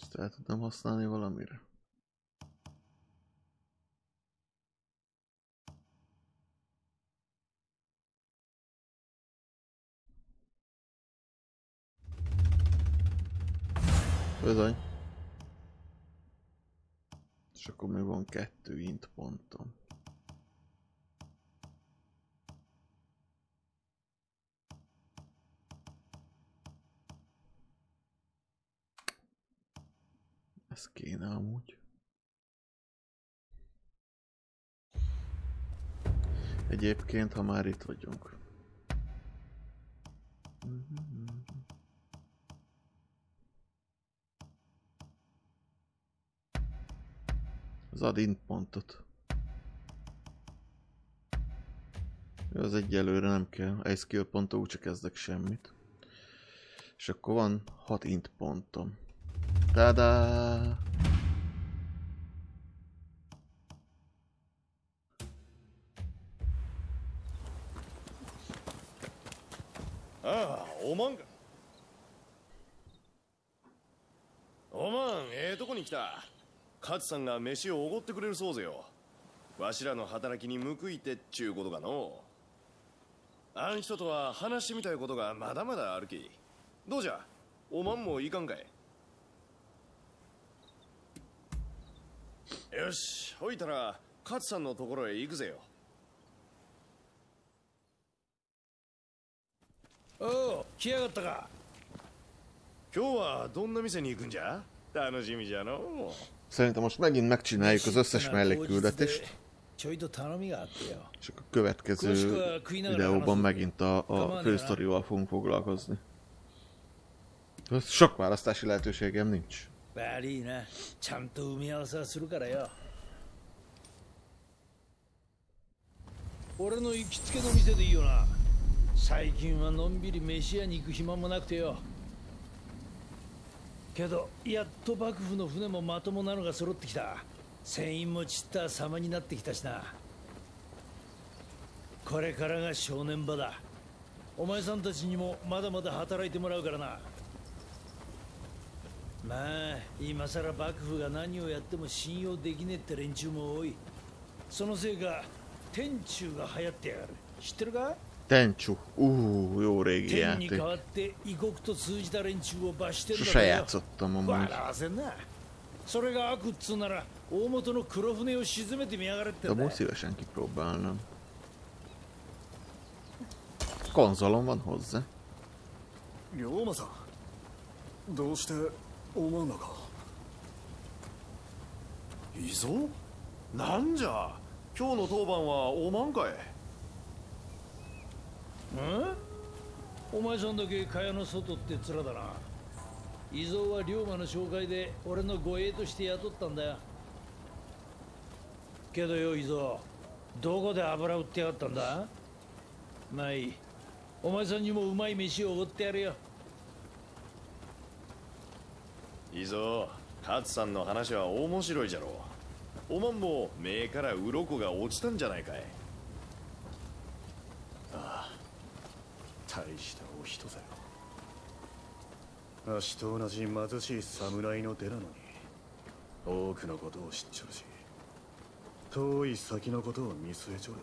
A: Ezt el tudnám használni valamire? Bizony. És akkor még van kettő int pontom. Ez kéne amúgy. Egyébként, ha már itt vagyunk. Az ad int pontot. Jó, Az egyelőre nem kell. Egy skill ponttal úgyse kezdek semmit. És akkor van 6 int pontom. Tada!
C: ああおまんかおまんええとこに来た。勝さんが飯をおごってくれるそうぜよ。わしらの働きに報いてっちゅうことかのあん人とは話してみたいことがまだまだあるき。どうじゃ？おまんもいかんかい。よしほいたら勝さんのところへ行くぜよ
M: おお来やがったか
C: 今日はどんな店に行くんじゃ楽しみじゃの
A: Szerintem most megint megcsináljuk az összes mellékküldetést.
M: ちょいと頼みがあってよ
A: És akkor a következő videóban megint a, a fősztorival fogunk foglalkozni. Sok választási lehetőségem nincs.
M: 悪いな。ちゃんと埋め合わせはするからよ。俺の行きつけの店でいいよな。最近はのんびり飯屋に行く暇もなくてよ。けどやっと幕府の船もまともなのが揃ってきた。船員も散った様になってきたしな。これからが正念場だ。お前さんたちにもまだまだ働いてもらうからな。まあ今さら幕府が何をやっても信用できねえって連中も多いそのせいか天中が流行ってやがる知ってるか
A: Tenchu. Ú, jó régi
M: 天に
A: játék.
M: 代わって異国と通じた連中を罰してんだ
A: Sose
M: からよ
A: játszottam amúgy.
M: 笑わせんなそれが悪っつうなら大元の黒船を沈めてみやがれって
A: De
M: んだ
A: amúgy szívesen kipróbálnám. Konzolom van hozzá.
F: 龍馬さんどうして おまんらが
C: 伊蔵なんじゃ？今日の当番はおまんかい。
M: ん？お前さんだけ蚊帳の外って面だな。伊蔵は龍馬の紹介で俺の護衛として雇ったんだよ。けどよ伊蔵。どこで油売ってやがったんだ？まあいい。お前さんにもうまい飯をおごってやるよ。
C: 伊蔵勝さんの話は面白いじゃろう。おまんも目から鱗が落ちたんじゃないかい。ああ大したお人だよ。わしと同じ貧しい侍の出なのに多くのことを知っちゃうし遠い先のことを見据えちょる。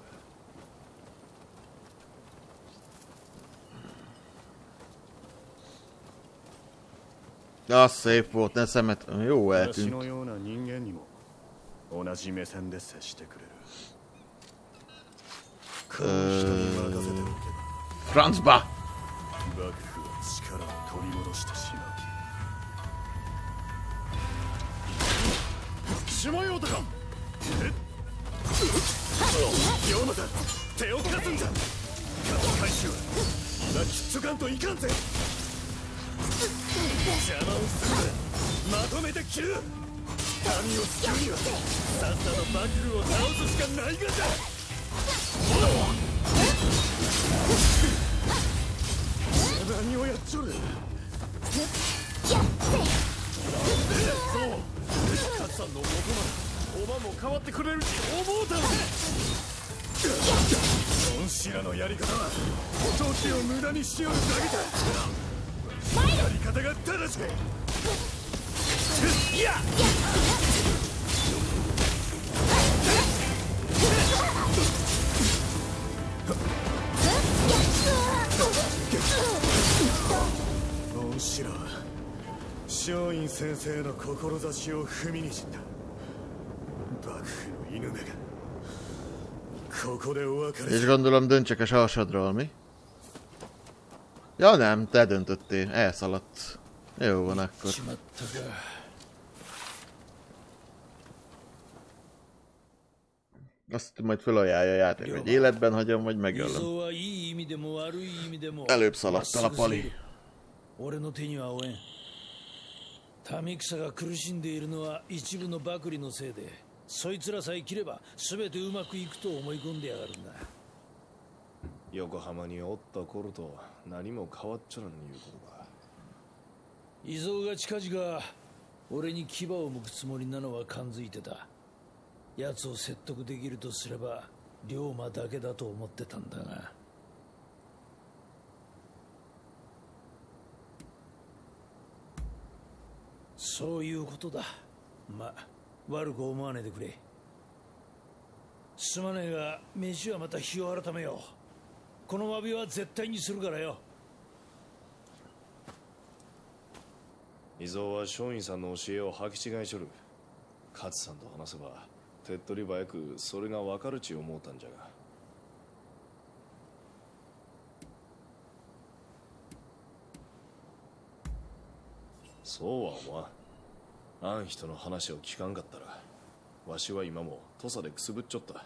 A: Szép volt, ne szemet... Jó
C: 私.のような人間にも同じ目線で接してくれるこういう人に任せておけば
A: Francba!
C: 幕府は力を取り戻してしまうしまいおたかえ龍馬だ手を貸すんじゃ勝回収は今きっちょかんといかんぜ邪魔をするなまとめて切る民を救うには。さっさと幕府を倒すしかないがじゃ何をやっちょるそう勝さんの元ならおばも変わってくれるし思うたの孫子らのやり方は。時を無駄にしよるだけだやり方が正しい。い。や恩師ら松陰先生の志を踏みにじった幕府の犬目がここでお別れ
A: És gondolom döntsek a sorsadról, mi? Ja nem, te döntöttél. Elszaladt. Jó van akkor. Azt majd felajánlja a játék, hogy életben hagyom, vagy
M: 伊
A: megöllöm.
M: 蔵はいい意味でも悪い意味でも
A: Előbb szaladtál a
M: まっすぐすぎ
A: pali.
M: る俺の手には負えん民草が苦しんでいるのは一部の幕吏のせいでそいつらさえ切れば全てうまくいくと思い込んでやがるんだ
C: 横浜におった頃と何も変わっちゃらんいうことか。
M: 伊蔵が近々俺に牙を向くつもりなのは感づいてた。奴を説得できるとすれば龍馬だけだと思ってたんだが。そういうことだ。ま悪く思わねえでくれ。すまねえが飯はまた日を改めよう。この詫びは絶対にするからよ。
C: 伊蔵は松陰さんの教えを履き違いしょる。勝さんと話せば手っ取り早くそれが分かるち思うたんじゃが。そうは思わん。あん人の話を聞かんかったらわしは今も土佐でくすぶっちょった。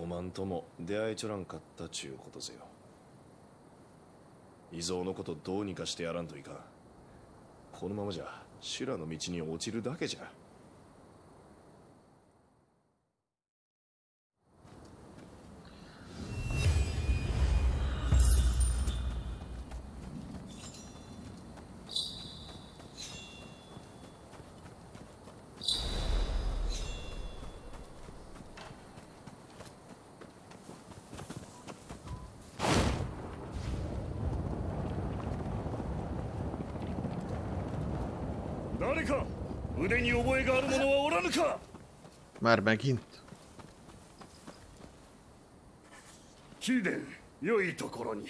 C: おまんとも出会えちょらんかったちゅうことぜよ。伊蔵のことどうにかしてやらんといかん。このままじゃ修羅の道に落ちるだけじゃ「
A: Már megint?
F: 貴殿良いところに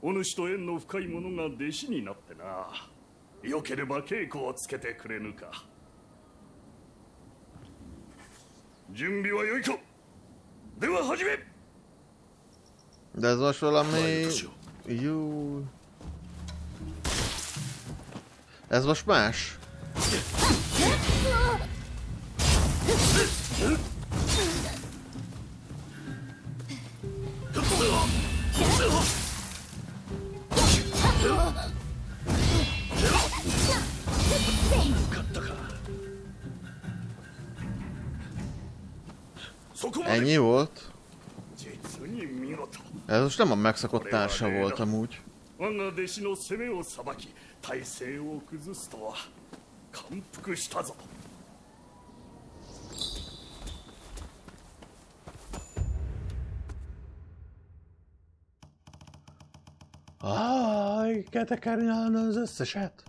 F: お主と縁の深い者が弟子になってなよければ稽古をつけてくれぬか準備は良いかでは始め
A: De ez most valami... Jó... Ez most más? Ennyi volt? Ez most nem a megszokott társa volt amúgy.
F: 我が弟子の攻めを裁き体勢を崩すとは感服したぞ
A: Aj, kell tekerni az összeset.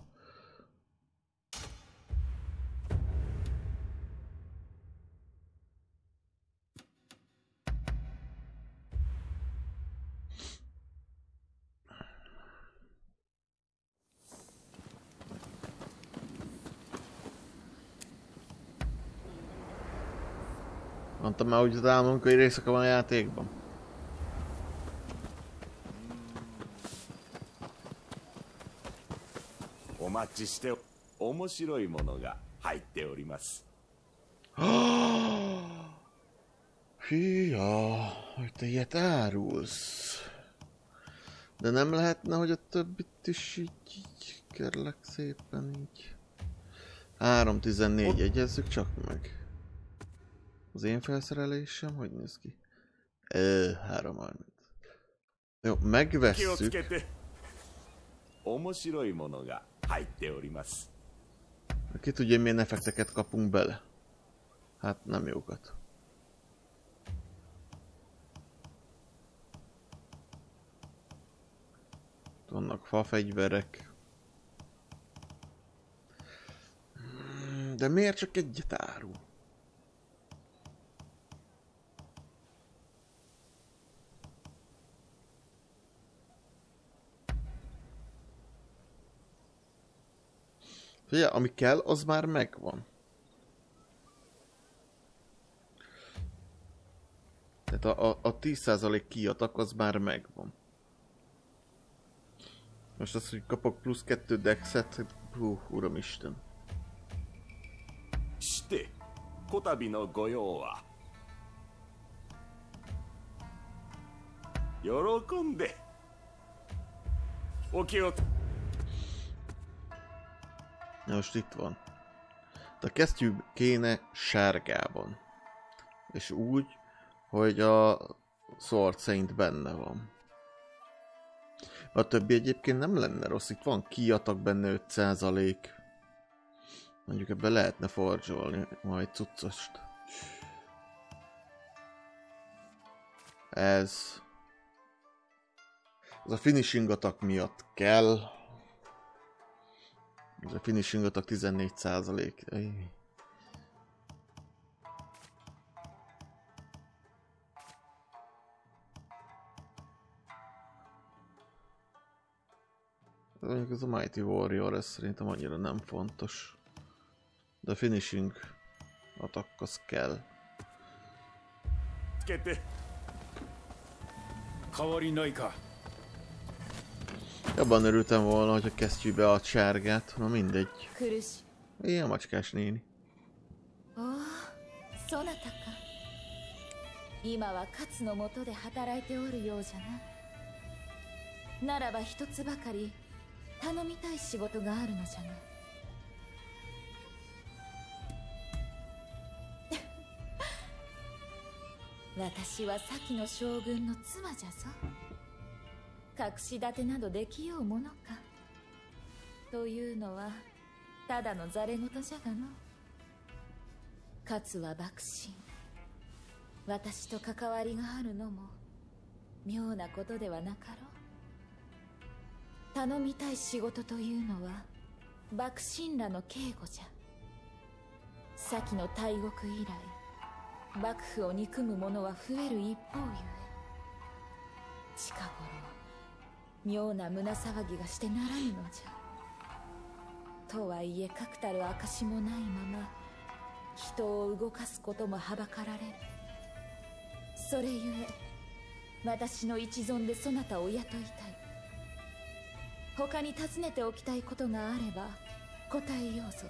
A: Mondtam már, hogy az álmunk, hogy részek van a játékban.
S: お待ちして面白いものが入っております
A: Fia, hogy te ilyet árulsz. De nem lehetne, hogy a többit is így, így kérlek szépen így. 3.14, jegyezzük csak meg. Az én felszerelésem, hogy néz ki? Ö, 3.30. Jó, megvesszük.
S: 面白いものが 入っております
A: Ki tudja, milyen effekteket kapunk bele. Hát nem jókat. Vannak fafegyverek. Hmm, De miért csak egyet árul? Figyelj, ami kell, az már megvan. Tehát a, a, a 10% kiatak az már megvan. Most az hogy kapok plusz 2 dexet, hú, uramisten.
S: Shite, kotabi no goyou wa. Yorokonde. Okiot.
A: Na most itt van. A kesztyű kéne sárgában. És úgy, hogy a Sword Saint benne van. A többi egyébként nem lenne rossz, itt van kiatak benne 5%. Mondjuk ebbe lehetne forzsolni majd cuccost. Ez. Ez a finishing attack miatt kell. Ez a finishing attack 14 százalék. Mondjuk ez a Mighty Warrior, ez szerintem annyira nem fontos. De a finishing attack az kell.
M: つけて変わりないか
A: Jobban örültem volna, hogyha kesztyűbe a sárgát, na mindegy. Ilyen macskás néni.
J: そなたか今は勝のもとで働いておるようじゃなならば一つばかり頼みたい仕事があるのじゃな私は先の将軍の妻じゃぞ隠し立てなどできようものか。というのはただのざれ言じゃがの。勝は幕臣。私と関わりがあるのも妙なことではなかろう。頼みたい仕事というのは幕臣らの警護じゃ。先の大国以来幕府を憎む者は増える一方ゆえ近頃妙な胸騒ぎがしてならぬのじゃ。とはいえ確たる証もないまま人を動かすこともはばかられる。それゆえ私の一存でそなたを雇いたい。他に尋ねておきたいことがあれば答えようぞ。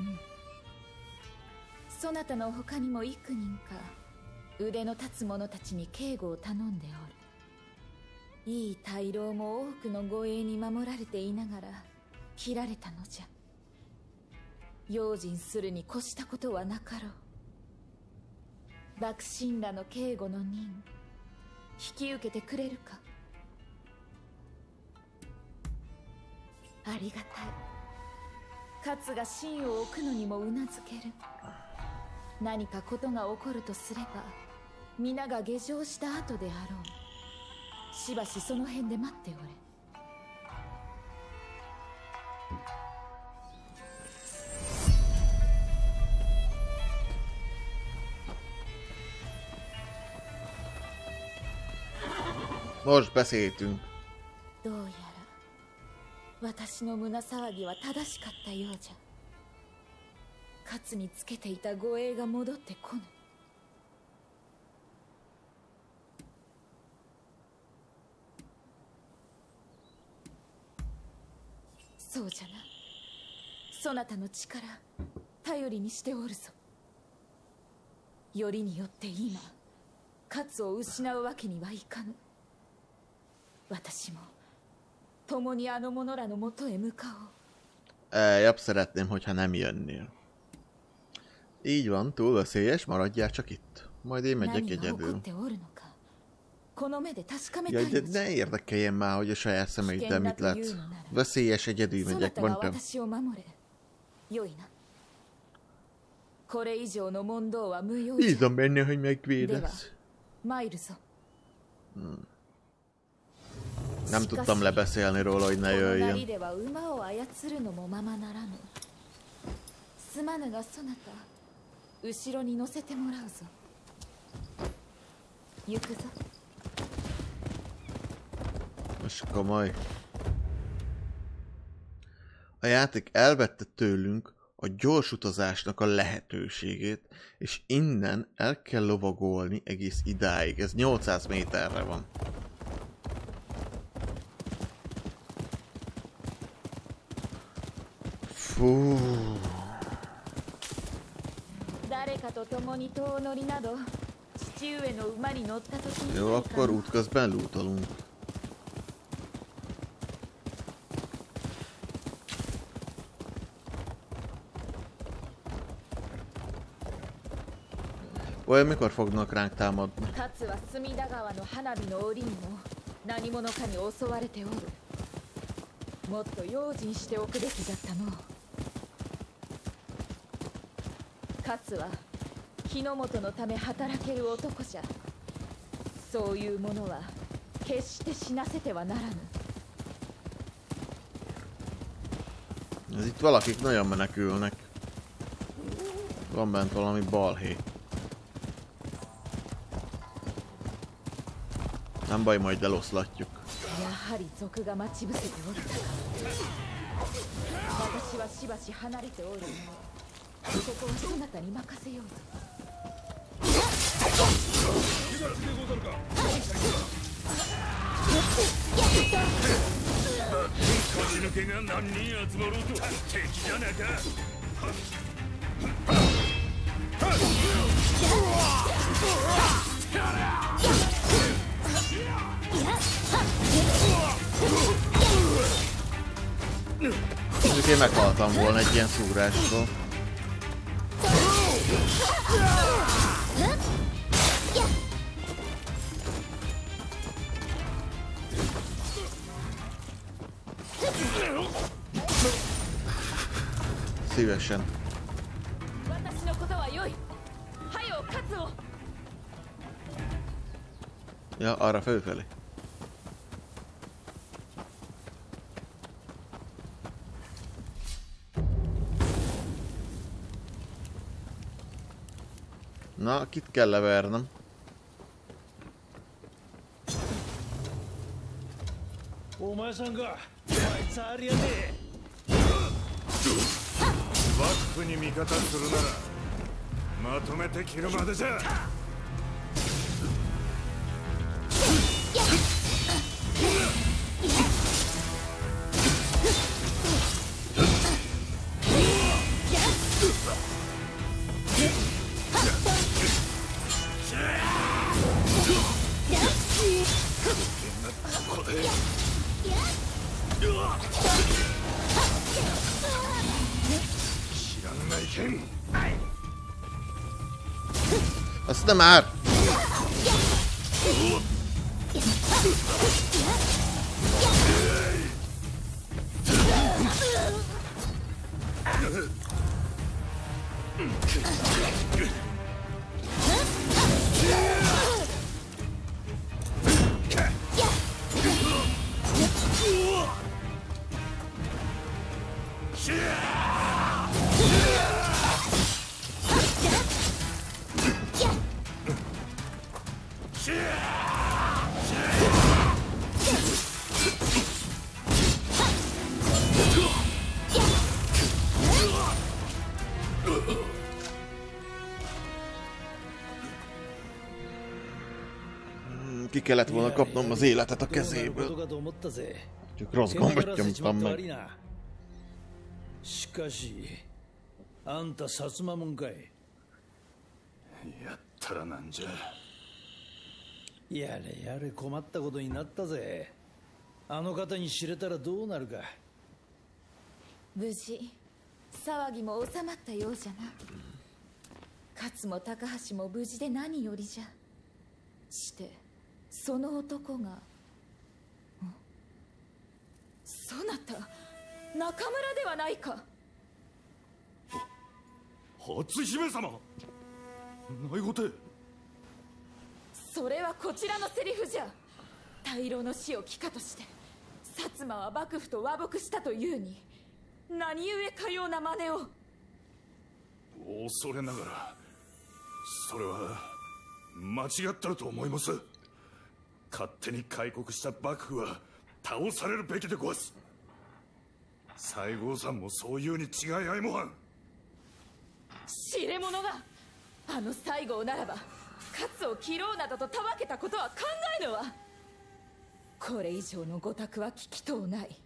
J: うん。そなたの他にも幾人か腕の立つ者たちに警護を頼んでおる。いい大老も多くの護衛に守られていながら切られたのじゃ。用心するに越したことはなかろう。幕臣らの警護の任引き受けてくれるか。ありがたい。勝が真を置くのにもうなずける。何かことが起こるとすれば皆が下城した後であろう。しばしその辺で待っておれ。
A: Most beszéltünk.
J: どうやら私の胸騒ぎは正しかったようじゃ。勝につけていた護衛が戻ってこぬそうじゃなそなたの力頼りにしておるぞよりによって今勝を失うわけにはいかぬ私も共にあの者らのもとへ向かおう
A: E, jobb szeretném, hogyha nem jönnél. Így van, túl veszélyes, maradjál csak itt. Majd én megyek egyedül. Jaj,
J: い
A: de
J: のじゃ
A: ne érdekeljen már, hogy a saját szemeiddel mit látsz. Veszélyes, egyedül
J: そな
A: megyek,
J: たが
A: mondtam.
J: 私を守れよいなこれ以上の問答は無用じゃ
A: Bízom benne, hogy
J: では
A: megvédesz.
J: 参るぞ
A: Hmm. Nem tudtam lebeszélni róla, hogy ne
J: このなり
A: jöjjön. Most komoly. A játék elvette tőlünk a gyors utazásnak a lehetőségét, és innen el kell lovagolni egész idáig. Ez 800 méterre van. Fú.
J: 誰かと共に遠乗りなど父上の馬に乗った時に
A: Jó, akkor útközben lootolunk. Olyan mikor fognak ránk támadni?
J: 勝は隅田川の花火の檻にも何者かに襲われておるもっと用心しておくべきだったの勝は日の本のため働ける男じゃそういうものは決して死なせてはならぬ
A: Ez itt valakik nagyon menekülnek. Van bent valami balhé. Nem baj, majd eloszlatjuk.
J: や
A: Mondjuk én meghaltam volna egy ilyen szúrástól. Szívesen. Ja, arra fölfelé. Na, kit kell levernem?
M: お前さんかあいつありゃね
F: 幕府に味方するならまとめて切るまでじゃ
A: Valdemar. Kellett volna kapnom az életet a kezéből. Csak rossz gombot nyomtam meg.
M: しかしあんた薩摩門かい
T: やったらなんじゃ
M: やれやれ困ったことになったぜあの方に知れたらどうなるか
J: 無事騒ぎも収まったようじゃな勝も高橋も無事で何よりじゃしてその男がん？そなた中村ではないか。
T: 初姫様ないごて。
J: それはこちらのセリフじゃ。大老の死を帰化として薩摩は幕府と和睦したというに何故かような真似を。
T: 恐れながらそれは間違ってると思います勝手に開国した幕府は倒されるべきでごわす。西郷さんもそういうに違いあいもはん。
J: 知れ者があの西郷ならば勝を切ろうなどとたわけたことは考えぬわ。これ以上のご託は聞きとうない。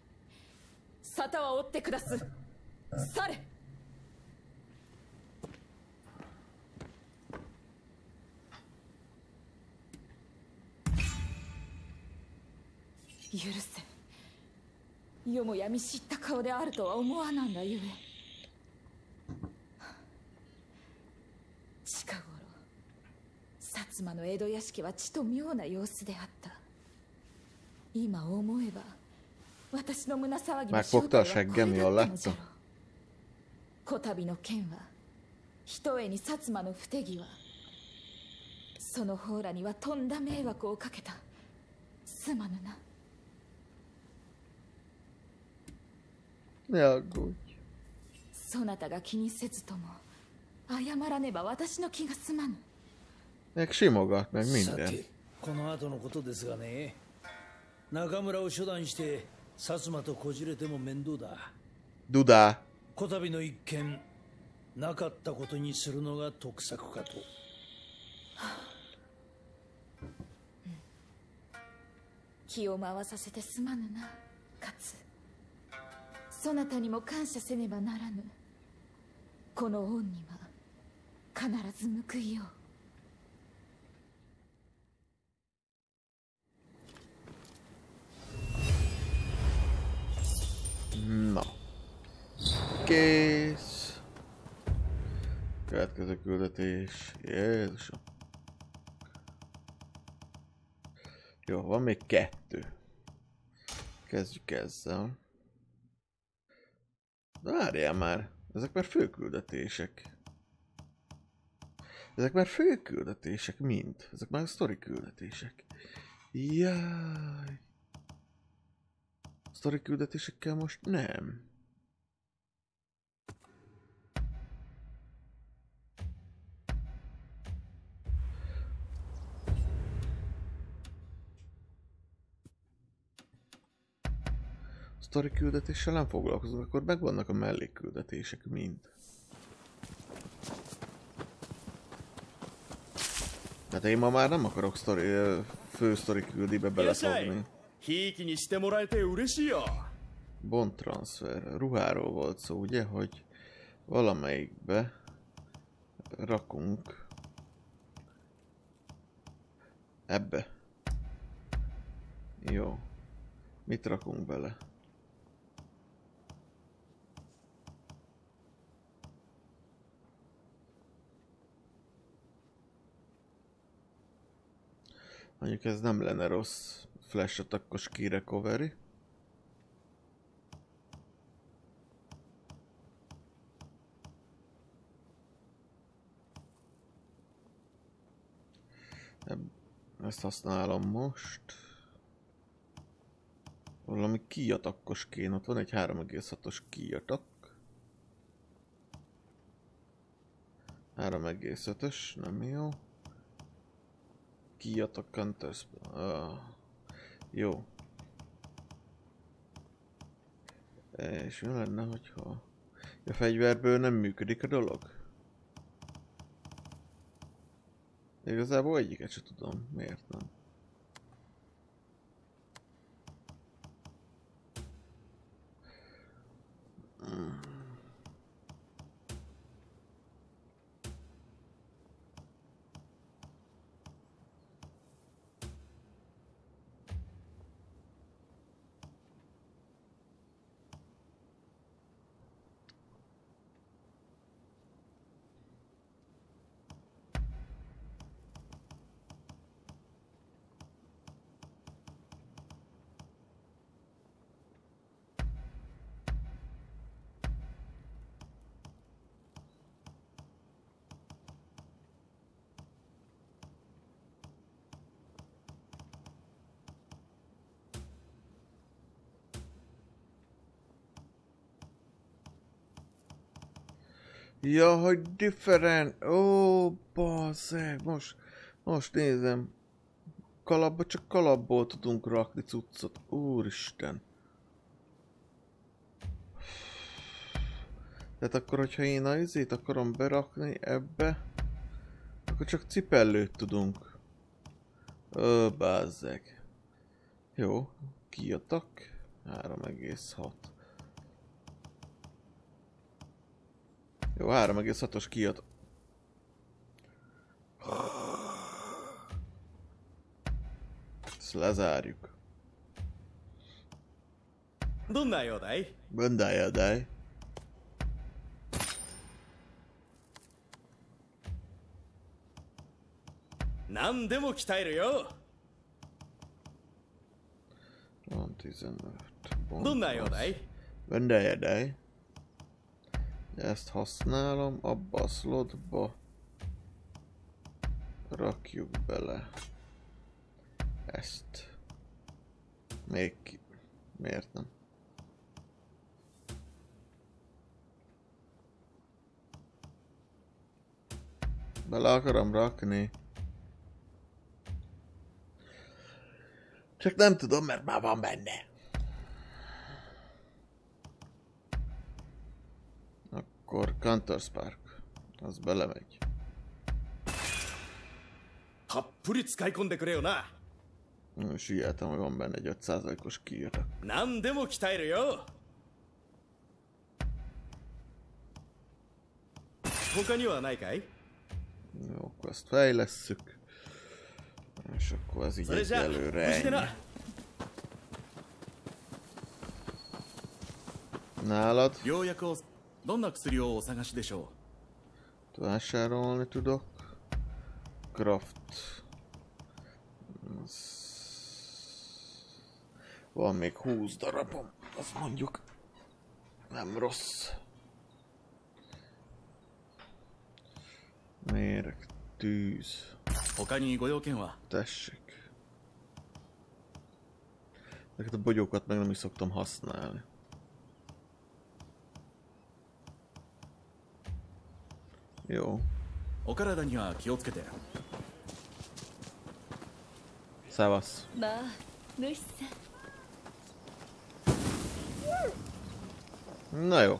J: 沙汰は追ってくだす。され。許せよもや見知った顔であるとは思わなんだゆえ。近頃薩摩の江戸屋敷はちと妙な様子であった。今思えば私の胸騒ぎの正体はこれだったのじ?ゃろう。こたびの剣はひとえに薩摩の不手際。その方らにはとんだ迷惑をかけた。すまぬな
A: Ne aggódj.
J: そなたが気にせずとも謝らねば私の気が済まぬ。
A: Meg simogat,
M: この後のことですがね。中村を処断して薩摩とこじれても面倒だ。
A: Dudá.
M: こたびの一件なかったことにするのが得策かと。
J: 気を回させてすまぬな勝そなたにも感謝せねばならぬこの恩には必ず報いよう
A: Na. Kész. Következő küldetés. Jézusom. Jó, van még kettő. Kezdjük ezzel. De várjál már. Ezek már főküldetések. Ezek már főküldetések mind. Ezek már sztori küldetések. Jaj. Sztori küldetésekkel most nem. sztori küldetéssel nem foglalkozod, akkor megvannak a mellékküldetések mind. Hát én ma már nem akarok sztori, fő sztori küldibe
U: beleszokni.
A: Bond transfer. Ruháról volt szó, ugye, hogy valamelyikbe rakunk ebbe. Jó. Mit rakunk bele? Mondjuk ez nem lenne rossz flash attackos key recovery. Ezt használom most. Valami kiatakkos kén, ott van egy 3,6-os kiatak. 3,5-ös, nem jó. Kiatak Counter uh, Jó. És mi lenne, hogyha a fegyverből nem működik a dolog? Igazából egyiket sem tudom, miért nem. Mm. Ja, hogy different. Ó, bazzeg. Most, most nézem. Kalapba csak kalapból tudunk rakni cuccot. Úristen. Tehát akkor, hogyha én a izét akarom berakni ebbe, akkor csak cipellőt tudunk. Ö, bázzeg. Jó, kiatak. 3,6. Jó, 3,6-os kijött. Ezt lezárjuk.
U: Bundájadej? Bundájadej. Nem, de mo jó?
A: Van 15. Bundájadej? Bundájadej. Ezt használom, abba a slotba rakjuk bele ezt. Még ki. Miért nem? Bele akarom rakni. Csak nem tudom, mert már van benne. Akkor Counter Spark. Az belemegy.
U: たっぷり使い込んでくれよな
A: Most ügyeltem, hogy van benne egy 5%-os kiírat.
U: 何でも鍛えるよ他にはないかい
A: Jó, akkor ezt fejlesszük. És akkor ez így
U: それじゃあ無
A: egyelőre
U: 事で
A: ennyi.
U: な
A: Nálad?
V: ようやくお どんな薬をお探しでしょ
A: Vásárolni tudok. Craft. Az- Van még 20 darabom. Az mondjuk nem rossz. Méreg, tűz.
V: う他にご用件は
A: Tessék. Ezeket a bogyókat meg nem is szoktam használni. Jó.
V: お体には気をつけて
A: Szevasz.
J: まあ主さん
A: Na jó.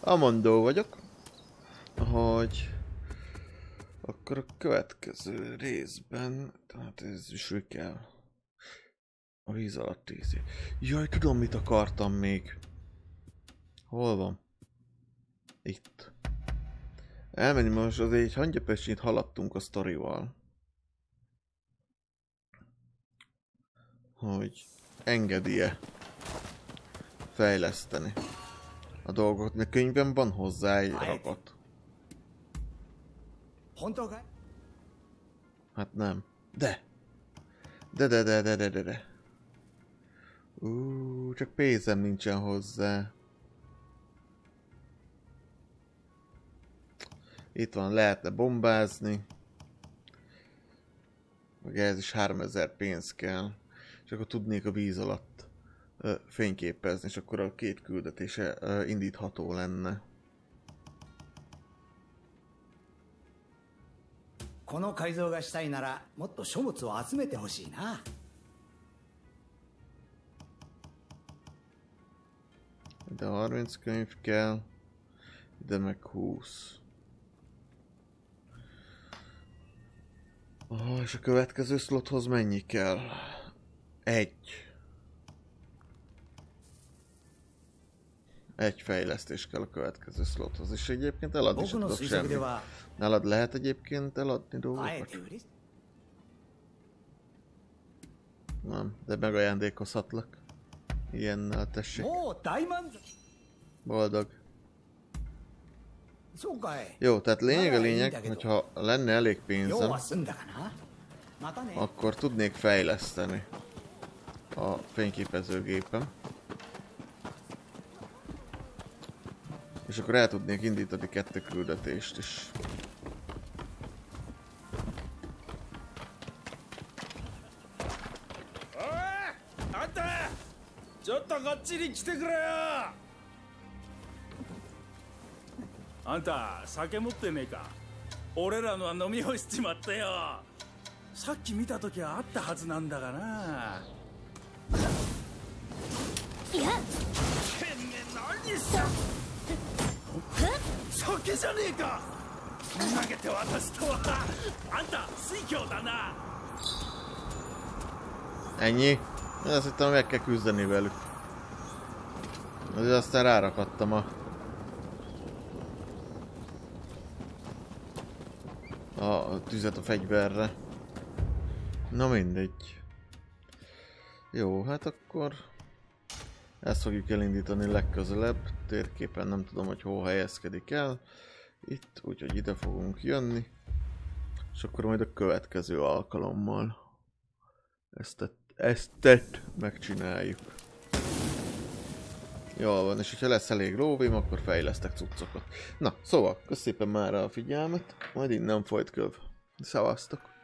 A: Amondó vagyok. Hogy... Akkor a következő részben... Tehát ez is ő kell. A víz alatt ízi. Jaj, tudom mit akartam még. Hol van? Itt. Elmenj most, azért egy hangyapesnyit haladtunk a sztorival. Hogy engedi-e fejleszteni a dolgot, mert könyvben van hozzá egy rakat. Hát nem. De! De de de de de de de. Ú, csak pénzem nincsen hozzá. Itt van, lehetne bombázni. Meg ez is 3000 pénz kell. És akkor tudnék a víz alatt ö, fényképezni, és akkor a két küldetése ö, indítható lenne.
W: この改造がしたいならもっと書物を集めてほしいな
A: De 30 könyv kell, de meg 20. Aha, és a következő slothoz mennyi kell? Egy. Egy fejlesztés kell a következő slothoz, és egyébként eladni sem tudok semmit. Nálad lehet egyébként eladni dolgokat? Nem, de megajándékozhatlak. Ilyennel tessék. Boldog.
W: そうかい
A: Jó, tehát lényeg a lényeg, hogyha lenne elég
W: 用
A: pénzem,
W: は済んだかなまたね
A: akkor tudnék fejleszteni a fényképezőgépem. És akkor el tudnék indítani kettő küldetést is.
M: おいあんたちょっとこっちに来てくれよ あんた酒持ってねえか？俺らのは飲み干しちまったよ。さっき見た時はあったはずなんだがな。い
X: や。
M: てめえ何さ？酒じゃねえか！投げて渡すとは。あんた水郷だな。
A: Ennyi? Azt hittem meg kell küzdeni velük. Azért aztán rárakadtam a... A tüzet a fegyverre. Na mindegy. Jó, hát akkor... Ezt fogjuk elindítani legközelebb. Térképen nem tudom, hogy hol helyezkedik el. Itt, úgyhogy ide fogunk jönni. És akkor majd a következő alkalommal ezt, ezt megcsináljuk. Jól van, és hogyha lesz elég lóvém, akkor fejlesztek cuccokat. Na, szóval, szépen már a figyelmet, majd innen folyt köv. Szevasztok!